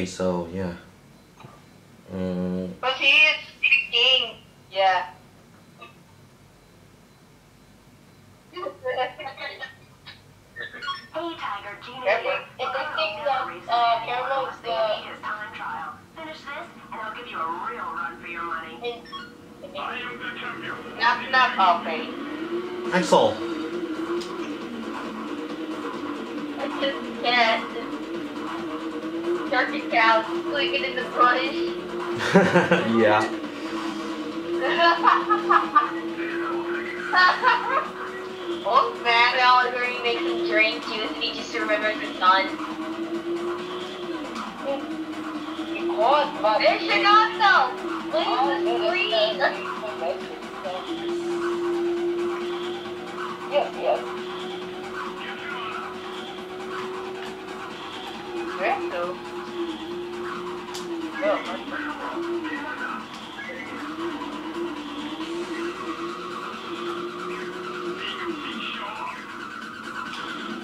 Speaker 1: Okay, so yeah. Mm,
Speaker 13: But he is speaking. Yeah. <laughs>
Speaker 16: Hey, Tiger, Gina
Speaker 13: Careful.
Speaker 16: here.
Speaker 8: If they think that, uh, Cameron's
Speaker 16: They
Speaker 8: the-
Speaker 16: need his time trial. Finish this, and I'll give you a real run for your money.
Speaker 14: I am the champion.
Speaker 13: Knock, knock, okay.
Speaker 1: Axel.
Speaker 8: It's just cat. Turkey cow sleeping in the bush.
Speaker 1: yeah. <laughs>
Speaker 8: Old man Oliver making drinks using he just remembers his son.
Speaker 13: What? But
Speaker 8: There should also leave the screen.
Speaker 4: Yes, yes. Where to?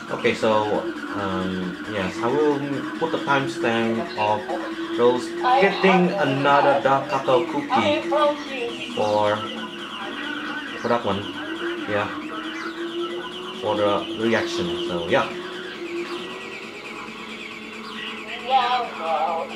Speaker 1: Okay, so um, yes, I will put the timestamp of Rose getting another dark cacao cookie for for that one. Yeah, for the reaction. So. Yeah,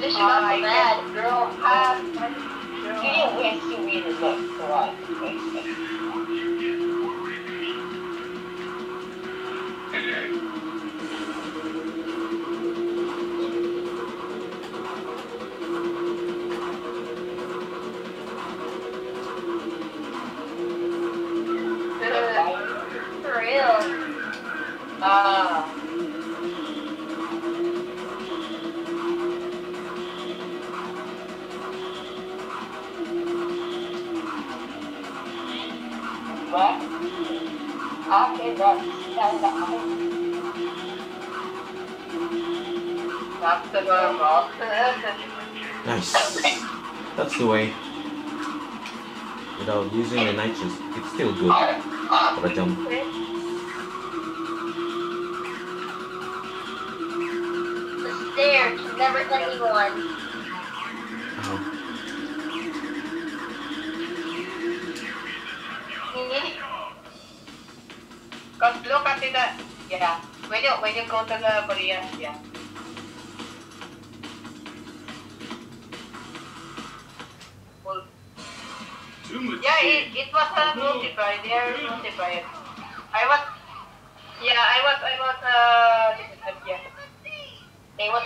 Speaker 8: This is not so bad.
Speaker 4: Girl, I'm getting way too weird to look for us.
Speaker 8: For
Speaker 4: Ah.
Speaker 1: Nice. That's the way. Without using the nitrous, it's still good for a jump.
Speaker 8: The stairs never let anyone.
Speaker 1: Uh,
Speaker 4: Cause look at it, uh, yeah. When you when you go to the Korea, yeah. Well, Yeah, it, it was a multiplier. They are multiplier. I was, yeah, I was, I was, uh, the- yeah. They was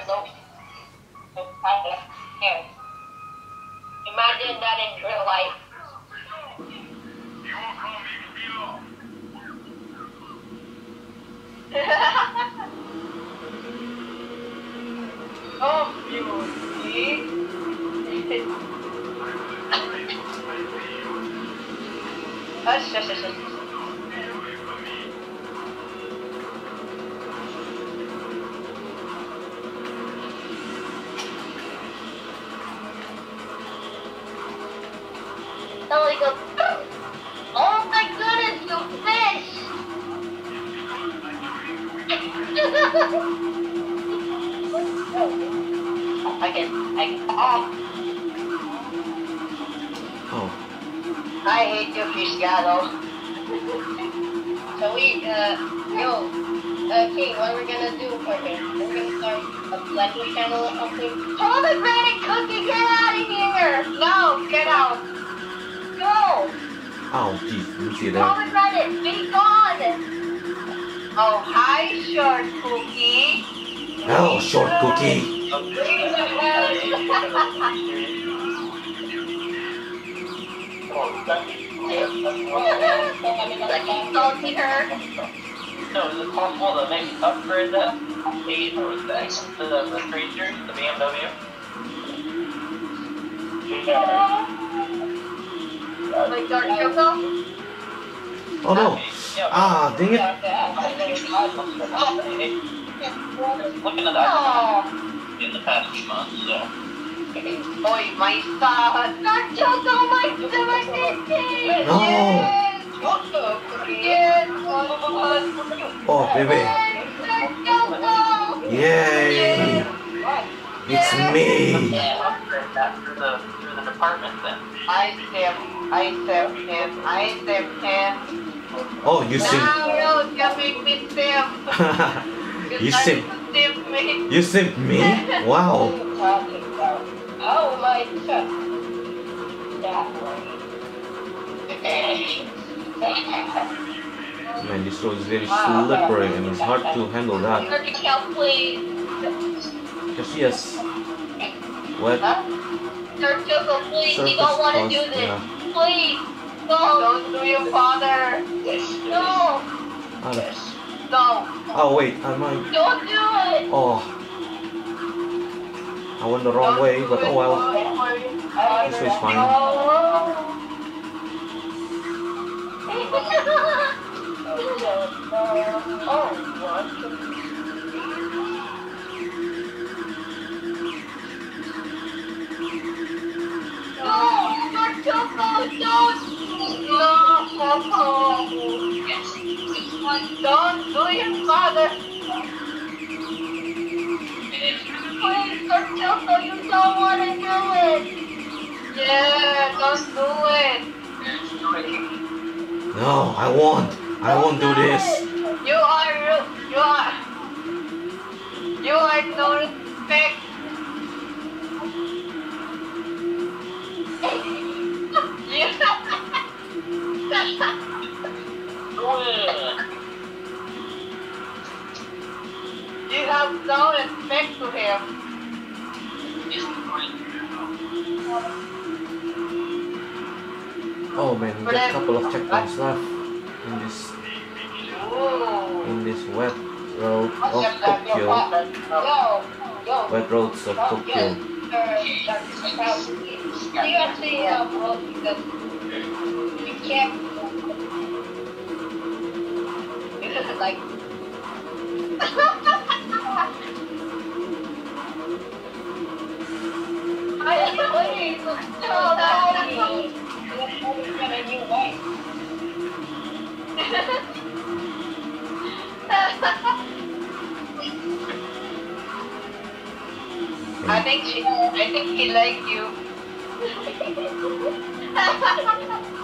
Speaker 4: yeah. Imagine that in real life. <laughs> <laughs> oh, beauty. Hush, <laughs> hush, hush, hush.
Speaker 8: Ellie goes, Oh my goodness, you fish! <laughs>
Speaker 4: I can, I can, ah,
Speaker 1: oh,
Speaker 4: I hate you, fish gallo. so we, uh, yo, uh, King, what are we gonna do for him? Are we gonna start a blender channel or something?
Speaker 8: Pomegranate cookie, get out of here!
Speaker 4: No, get out.
Speaker 8: Go!
Speaker 1: ow, geez, you see that?
Speaker 8: Pomegranate, be gone!
Speaker 4: Oh, hi, short cookie.
Speaker 1: Oh, short cookie.
Speaker 8: Salty her.
Speaker 5: So is it possible to maybe upgrade that eight or the the, the stranger, the BMW?
Speaker 8: Like dark choco?
Speaker 1: Oh no. Ah, dang it.
Speaker 5: Looking at that in the past few months, so.
Speaker 4: Boy, my son.
Speaker 8: Dark choco, my divinity!
Speaker 1: No.
Speaker 8: Yes!
Speaker 1: Oh, baby. Yay. It's me.
Speaker 5: Yeah, upgrade that through the through the department then.
Speaker 4: I step, I step him, I step him.
Speaker 1: Oh, you sim.
Speaker 4: Now you can make me step. <laughs>
Speaker 1: you sim.
Speaker 4: Step me.
Speaker 1: You simp me? Wow. <laughs>
Speaker 4: Oh my god.
Speaker 1: Man, this road is very slippery and it's hard to handle that. Because yes, wet
Speaker 15: Turtle, please, you
Speaker 1: surface
Speaker 15: don't want to do this.
Speaker 1: yeah.
Speaker 15: Please, no. Don't do your father. No,
Speaker 1: Ah,
Speaker 15: no.
Speaker 1: oh wait, I might.
Speaker 15: Don't do it.
Speaker 1: Oh, I went the wrong way, but oh well. This was fine.
Speaker 15: No, <laughs> Don't. Don't do father. Please, Tortuga, you don't want to do it. Yeah, don't do it.
Speaker 1: No, I won't. I won't do this.
Speaker 15: You are, you are, you are no respect. You have no respect to him.
Speaker 1: Oh man, we got a couple of checkpoints left in this
Speaker 15: Ooh.
Speaker 1: in this wet road of Tokyo.
Speaker 15: Yo, yo.
Speaker 1: Wet roads of Tokyo.
Speaker 15: Bro, because you <laughs> can't like. Oh, <laughs> I think she, I think he likes you. <laughs>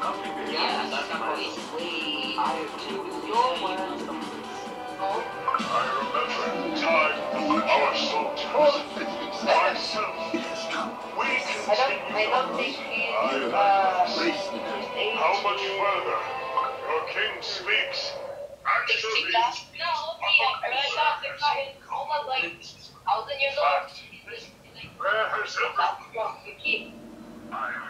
Speaker 15: Yeah, that's not way higher to your world. Oh.
Speaker 8: I remember time our soldiers. Myself, we
Speaker 15: I don't, I don't think he's,
Speaker 8: I
Speaker 15: uh,
Speaker 8: have
Speaker 15: he's
Speaker 8: tasted How much further? Your king speaks. Actually,
Speaker 15: No, I thought the guy is almost like thousand years old.
Speaker 8: Where has everyone?
Speaker 15: That's from the key.
Speaker 8: I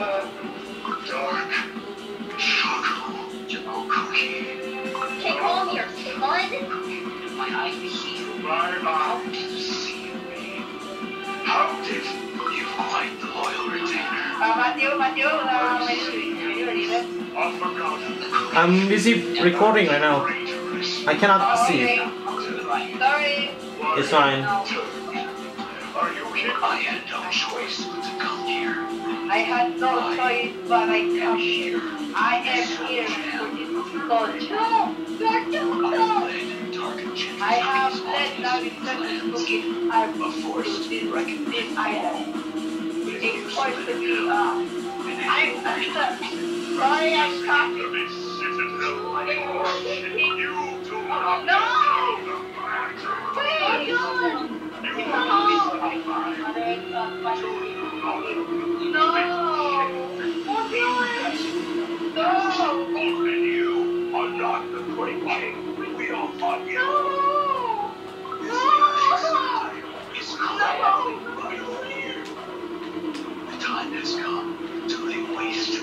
Speaker 4: favorite number.
Speaker 3: Dark chocolate cookie.
Speaker 9: Hey, come here, Simon.
Speaker 3: My mouth see me. How did you fight the loyal retainer?
Speaker 4: Uh, Matthew, Matthew, uh, when you, when you read it.
Speaker 3: I forgot the
Speaker 1: I'm busy recording right now. I cannot
Speaker 4: Oh,
Speaker 1: see
Speaker 4: okay. Sorry.
Speaker 1: It's fine.
Speaker 3: Are you kidding? I had no choice but to come here.
Speaker 4: I had no choice but I come here. I am here for this soldier.
Speaker 3: I led dark
Speaker 4: I have led
Speaker 3: on
Speaker 4: now
Speaker 3: these
Speaker 4: in certain
Speaker 3: lands.
Speaker 4: cookies. I've
Speaker 3: A force to reckon
Speaker 4: this island. It's supposed to be, I'm, sorry, I'm talking.
Speaker 3: This citadel do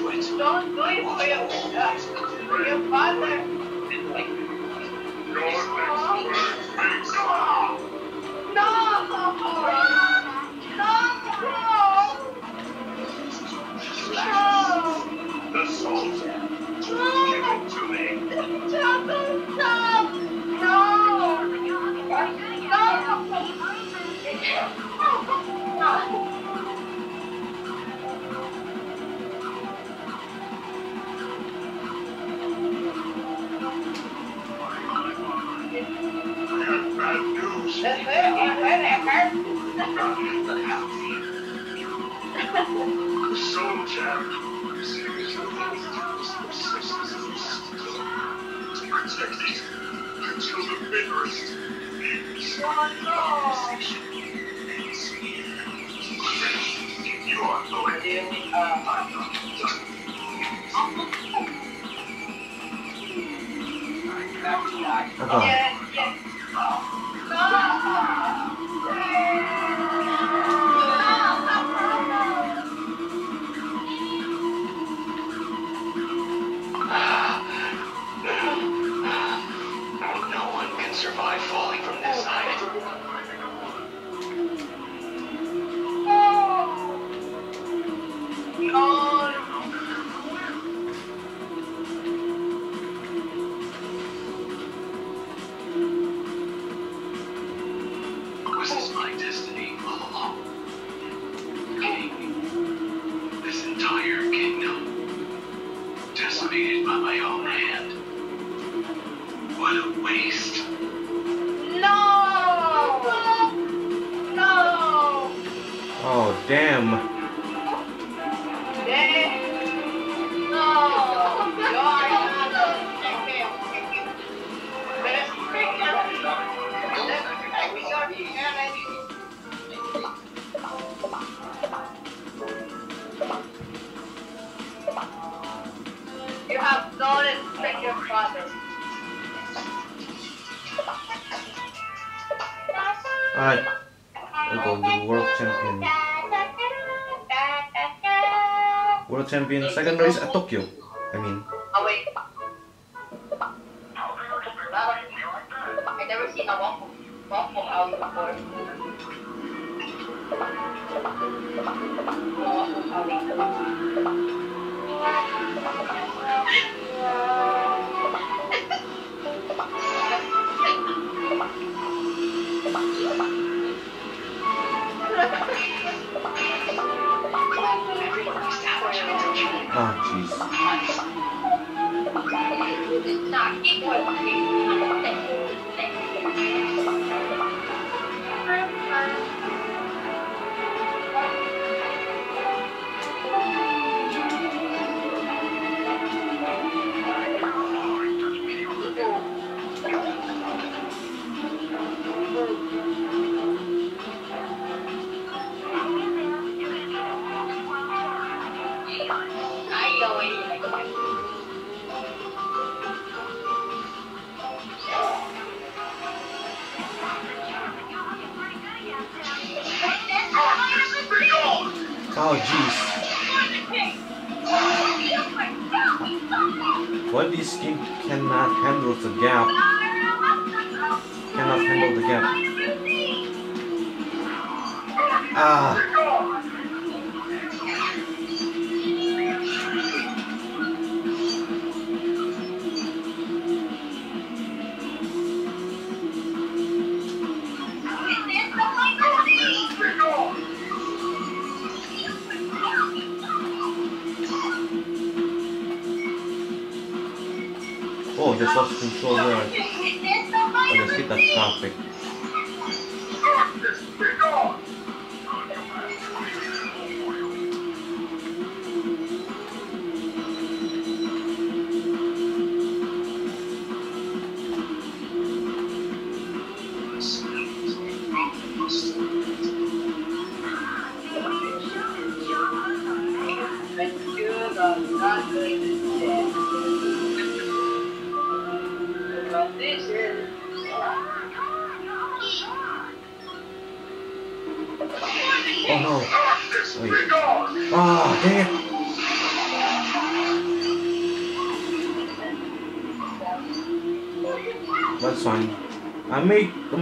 Speaker 3: it.
Speaker 4: Don't do it for your, uh, for your father. Heard
Speaker 3: The soldier is
Speaker 4: Not equal. I know it.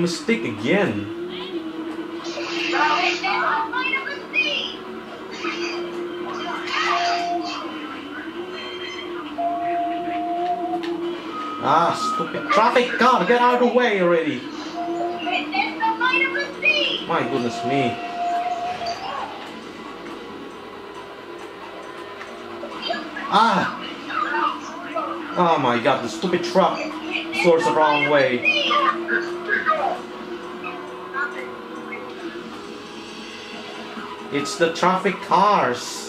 Speaker 1: mistake again. Ah, stupid traffic car, get out of the way already. My goodness me. Ah! Oh my god, the stupid truck soars the wrong way. It's the traffic cars.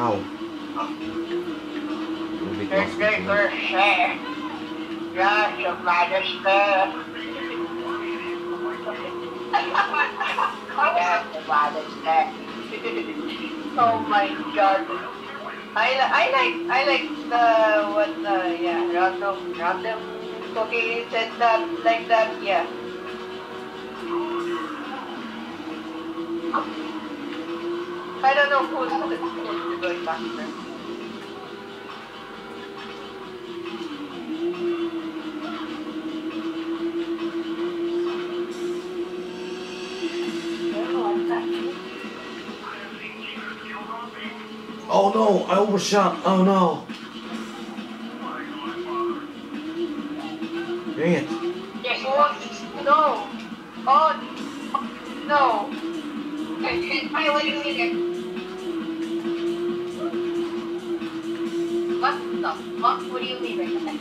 Speaker 1: Ow. Lost
Speaker 4: good
Speaker 1: in
Speaker 4: for share. Yes, your majesty. yes, your majesty. oh my god. I, I like I like the what uh, yeah random random cookie said that like that yeah. I don't know who's who's the good master.
Speaker 1: Oh no, I overshot. Oh no. Dang it.
Speaker 4: Yes, oh, no. Oh, no. Hi, what do you fuck? What do you mean right now?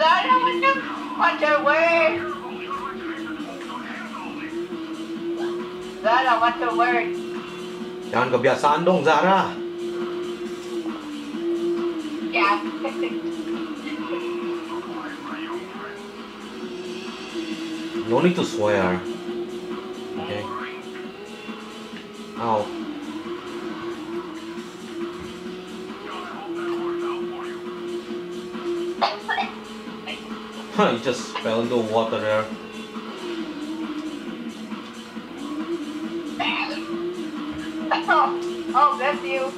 Speaker 4: Zahra, what the, what the word? Zahra, what the word?
Speaker 1: Jangan kebiasaan dong, Zahra.
Speaker 4: Yeah.
Speaker 1: No need to swear. Okay. Ow. He just fell into water there.
Speaker 4: oh, <laughs> oh, bless you.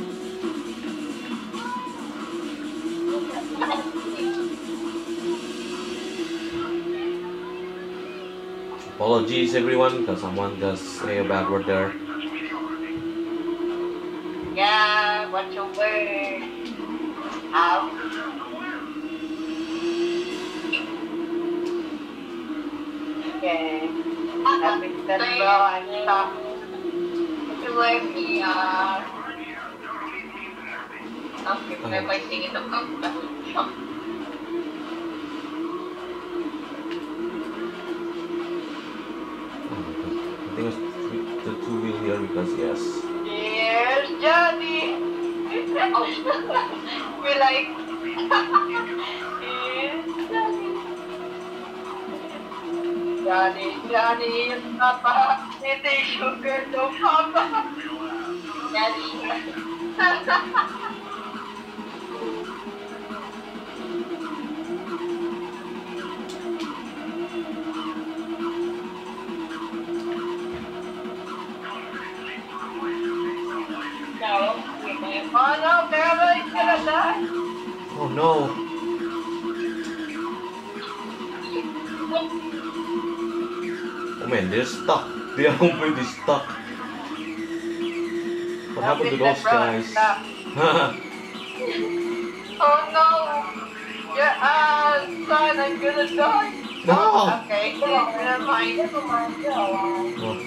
Speaker 1: Apologies everyone, because someone just say a bad word there.
Speaker 4: Yeah, what's your word? Out. Okay. I've been said well, I'm stopped. What's your word? Yeah. Okay, may may singit ako.
Speaker 1: I think it's the two wheel here because yes.
Speaker 4: Here's Johnny. we like. Johnny, Johnny, Papa, eating sugar, no Papa. Johnny. Oh no,
Speaker 1: man, they're stuck. They are <laughs> completely stuck. What happened to those guys? <laughs>
Speaker 4: oh no! Yeah, uh, son, I'm gonna die.
Speaker 1: No!
Speaker 4: Okay, never mind. Never mind.
Speaker 1: Oh.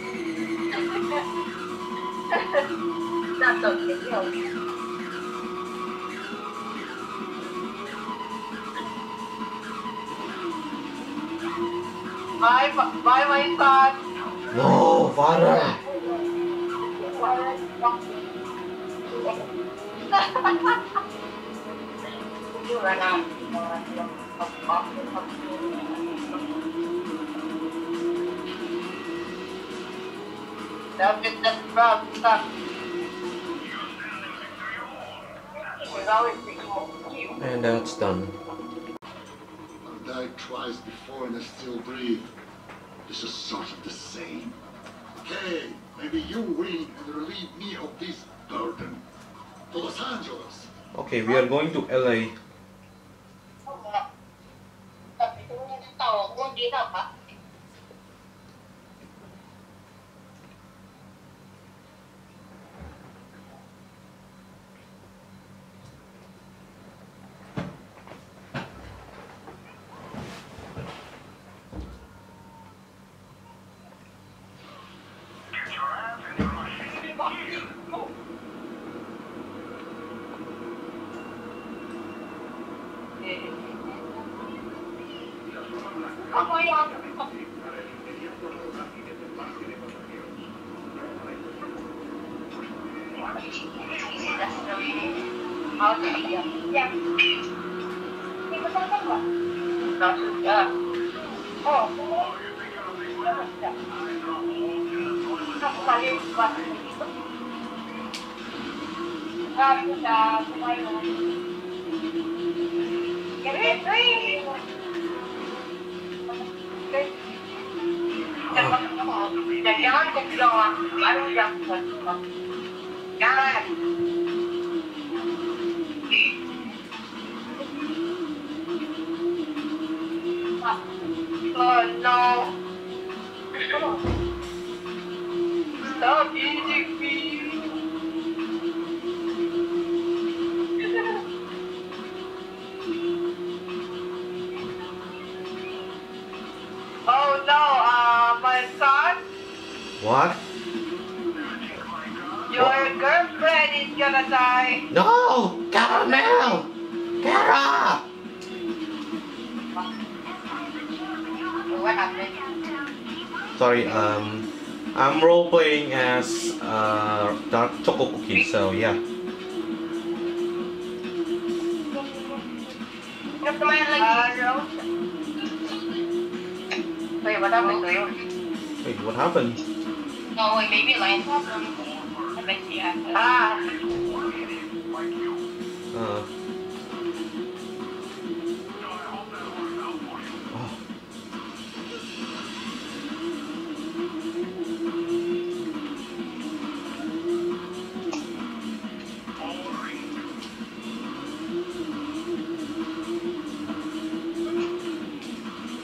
Speaker 1: <laughs>
Speaker 4: That's okay. Bye, bye, my son.
Speaker 1: No, father.
Speaker 4: Stop it, that's wrong. Stop.
Speaker 1: And that's done.
Speaker 3: I've died twice before and I still breathe. This is sort of the same. Okay, maybe you win and relieve me of this burden. To Los Angeles.
Speaker 1: Okay, we are going to LA.
Speaker 4: No, uh, my son,
Speaker 1: What?
Speaker 4: your girlfriend is gonna die.
Speaker 1: No! Caramel! Cara!
Speaker 4: What happened?
Speaker 1: Sorry, um, I'm role playing as uh, Dark Choco Cookie, so yeah.
Speaker 4: Wait, what happened? No, wait, maybe line problem. Ah.
Speaker 1: Uh.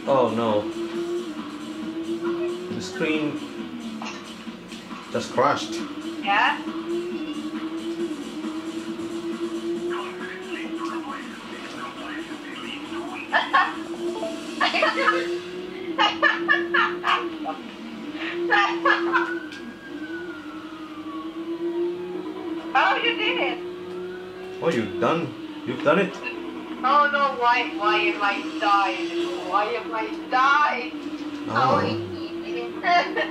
Speaker 1: Oh no. Crashed.
Speaker 4: Yeah? <laughs> oh, you did it!
Speaker 1: Oh, you've done. You've done it.
Speaker 4: Oh no, why, why am I dying? Why am I dying?
Speaker 1: Oh.
Speaker 4: oh yes, <laughs>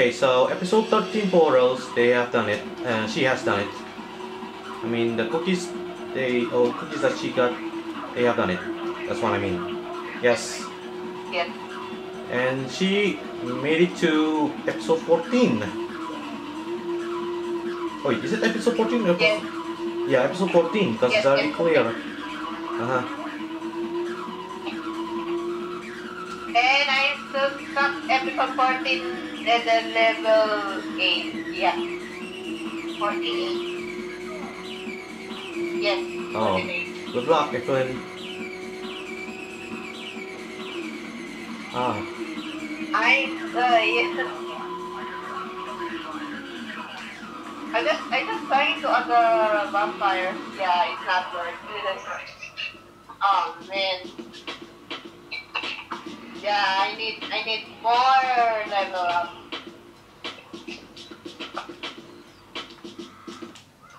Speaker 1: Okay, so episode 13 for Rose, they have done it. Uh, she has done it. I mean, the cookies, they, oh, cookies that she got, they have done it. That's what I mean. Yes.
Speaker 4: Yes.
Speaker 1: And she made it to episode 14. Oh, is it episode 14? or-
Speaker 4: Yes.
Speaker 1: Yeah, episode 14, because
Speaker 4: Yes,
Speaker 1: it's already
Speaker 4: yes.
Speaker 1: clear. Uh-huh.
Speaker 4: 14 at the level 8. Yeah. 48. Yes.
Speaker 1: Oh.
Speaker 4: 48.
Speaker 1: Good luck, Evelyn. Ah,
Speaker 4: I uh, yeah. I just I just trying to other vampire. Yeah, it's not working. <laughs> Oh man. Yeah, I need I need more level up.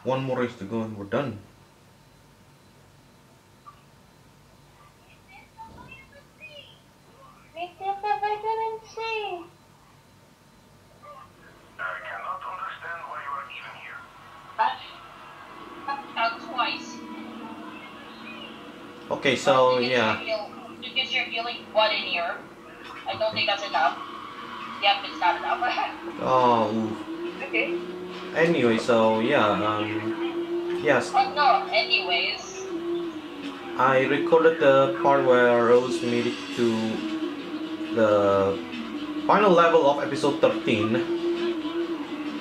Speaker 1: one more race to go and we're done.
Speaker 4: Make this up I didn't see.
Speaker 13: I cannot understand why you are even here.
Speaker 2: Out twice.
Speaker 1: Okay, so yeah.
Speaker 2: you're feel- Because you're feeling one in here. I don't think that's enough. Yep, it's not enough. <laughs>
Speaker 1: Oh.
Speaker 4: Okay.
Speaker 1: anyway, so yeah, um, yes,
Speaker 2: oh no, anyways.
Speaker 1: I recorded the part where Rose made it to the final level of episode 13.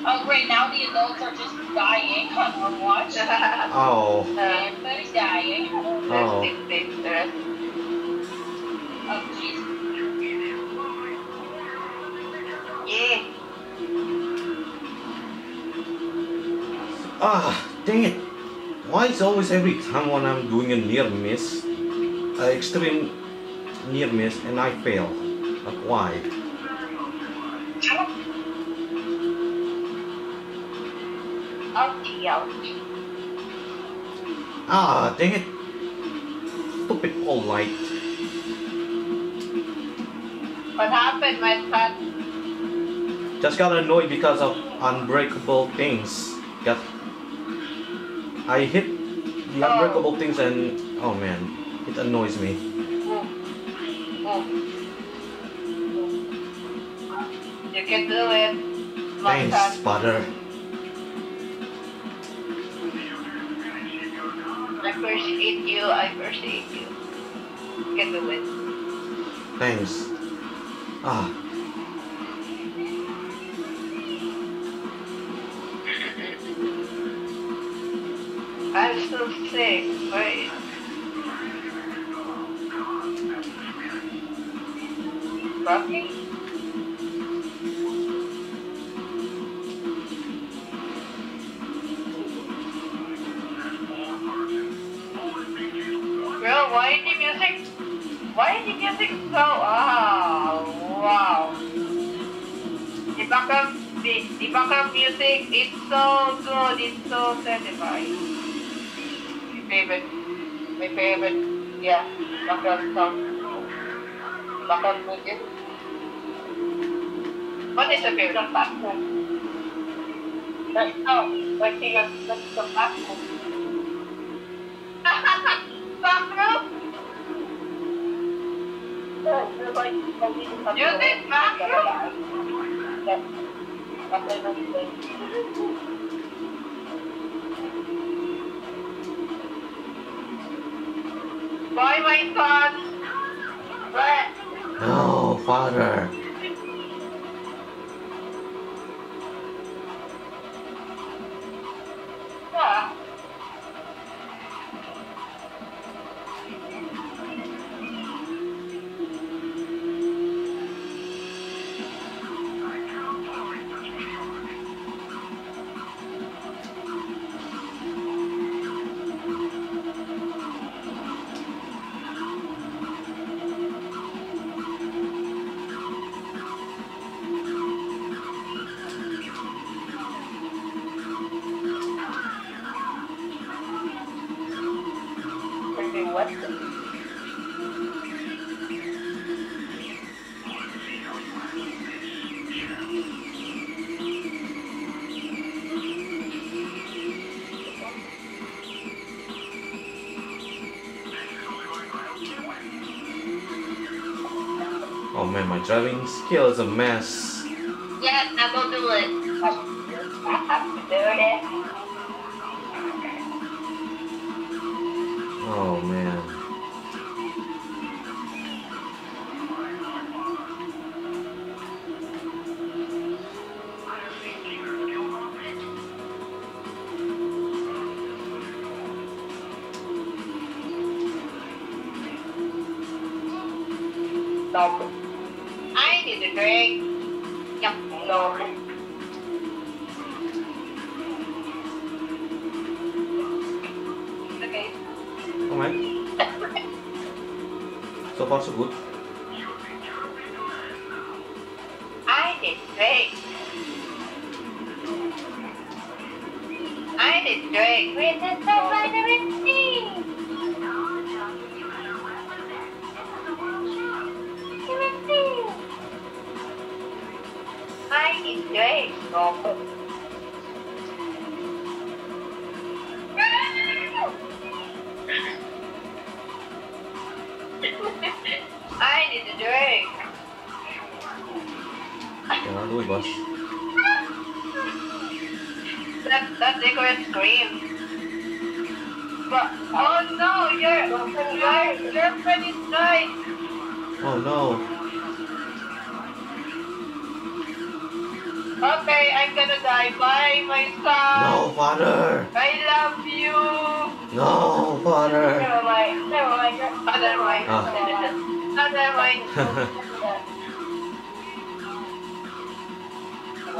Speaker 2: Oh great, now the adults are just dying on our watch.
Speaker 1: Oh, <laughs>
Speaker 2: Everybody's dying.
Speaker 1: Oh. Ah, dang it. Why is always every time when I'm doing a near miss, a extreme near miss, and I fail? Like, why? Ah, dang it. Stupid all light.
Speaker 4: What happened, my son?
Speaker 1: Just got annoyed because of unbreakable things. Got I hit the unbreakable things and oh man, it annoys me.
Speaker 4: You can do it.
Speaker 1: Thanks,
Speaker 4: son.
Speaker 1: butter.
Speaker 4: I appreciate you. I appreciate you. You can do it.
Speaker 1: Thanks. Ah,
Speaker 4: So sick. Wait. Rocky? Bro, why the music? Why the music so? Ah, wow. The background, the, the background music, it's so good. It's so satisfying favorite, my favorite, yeah, local song. What is your favorite platform? That's how, I think that's the platform. Music, bathroom? Yes. by my son. But...
Speaker 1: No, father. hill is a mess.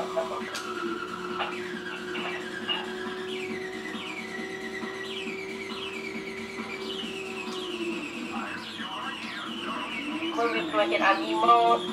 Speaker 1: Kulit belajar animal.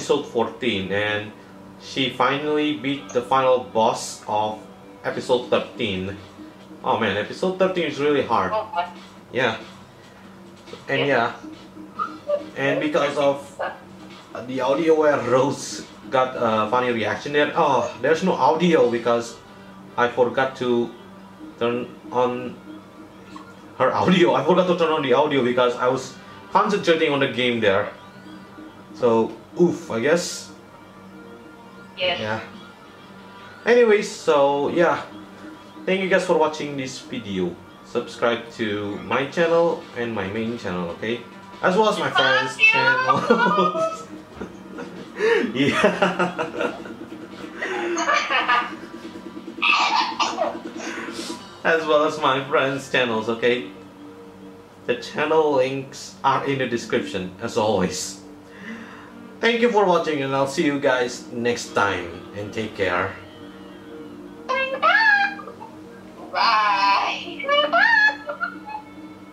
Speaker 1: episode 14 and she finally beat the final boss of episode 13. Oh man, episode 13 is really hard.
Speaker 4: Oh,
Speaker 1: yeah. And yeah. And because of the audio where Rose got a funny reaction there. Oh, there's no audio because I forgot to turn on her audio. <laughs> I forgot to turn on the audio because I was concentrating on the game there. So oof, I guess.
Speaker 4: Yes.
Speaker 1: Yeah. Anyways, so yeah. Thank you guys for watching this video. Subscribe to my channel and my main channel, okay? As well as my friends' channels. <laughs> yeah. as well as my friends' channels, okay? The channel links are in the description, as always. Thank you for watching and I'll see you guys next time and take care. Bye.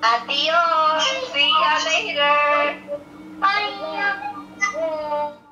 Speaker 1: Adios. See ya later. Bye.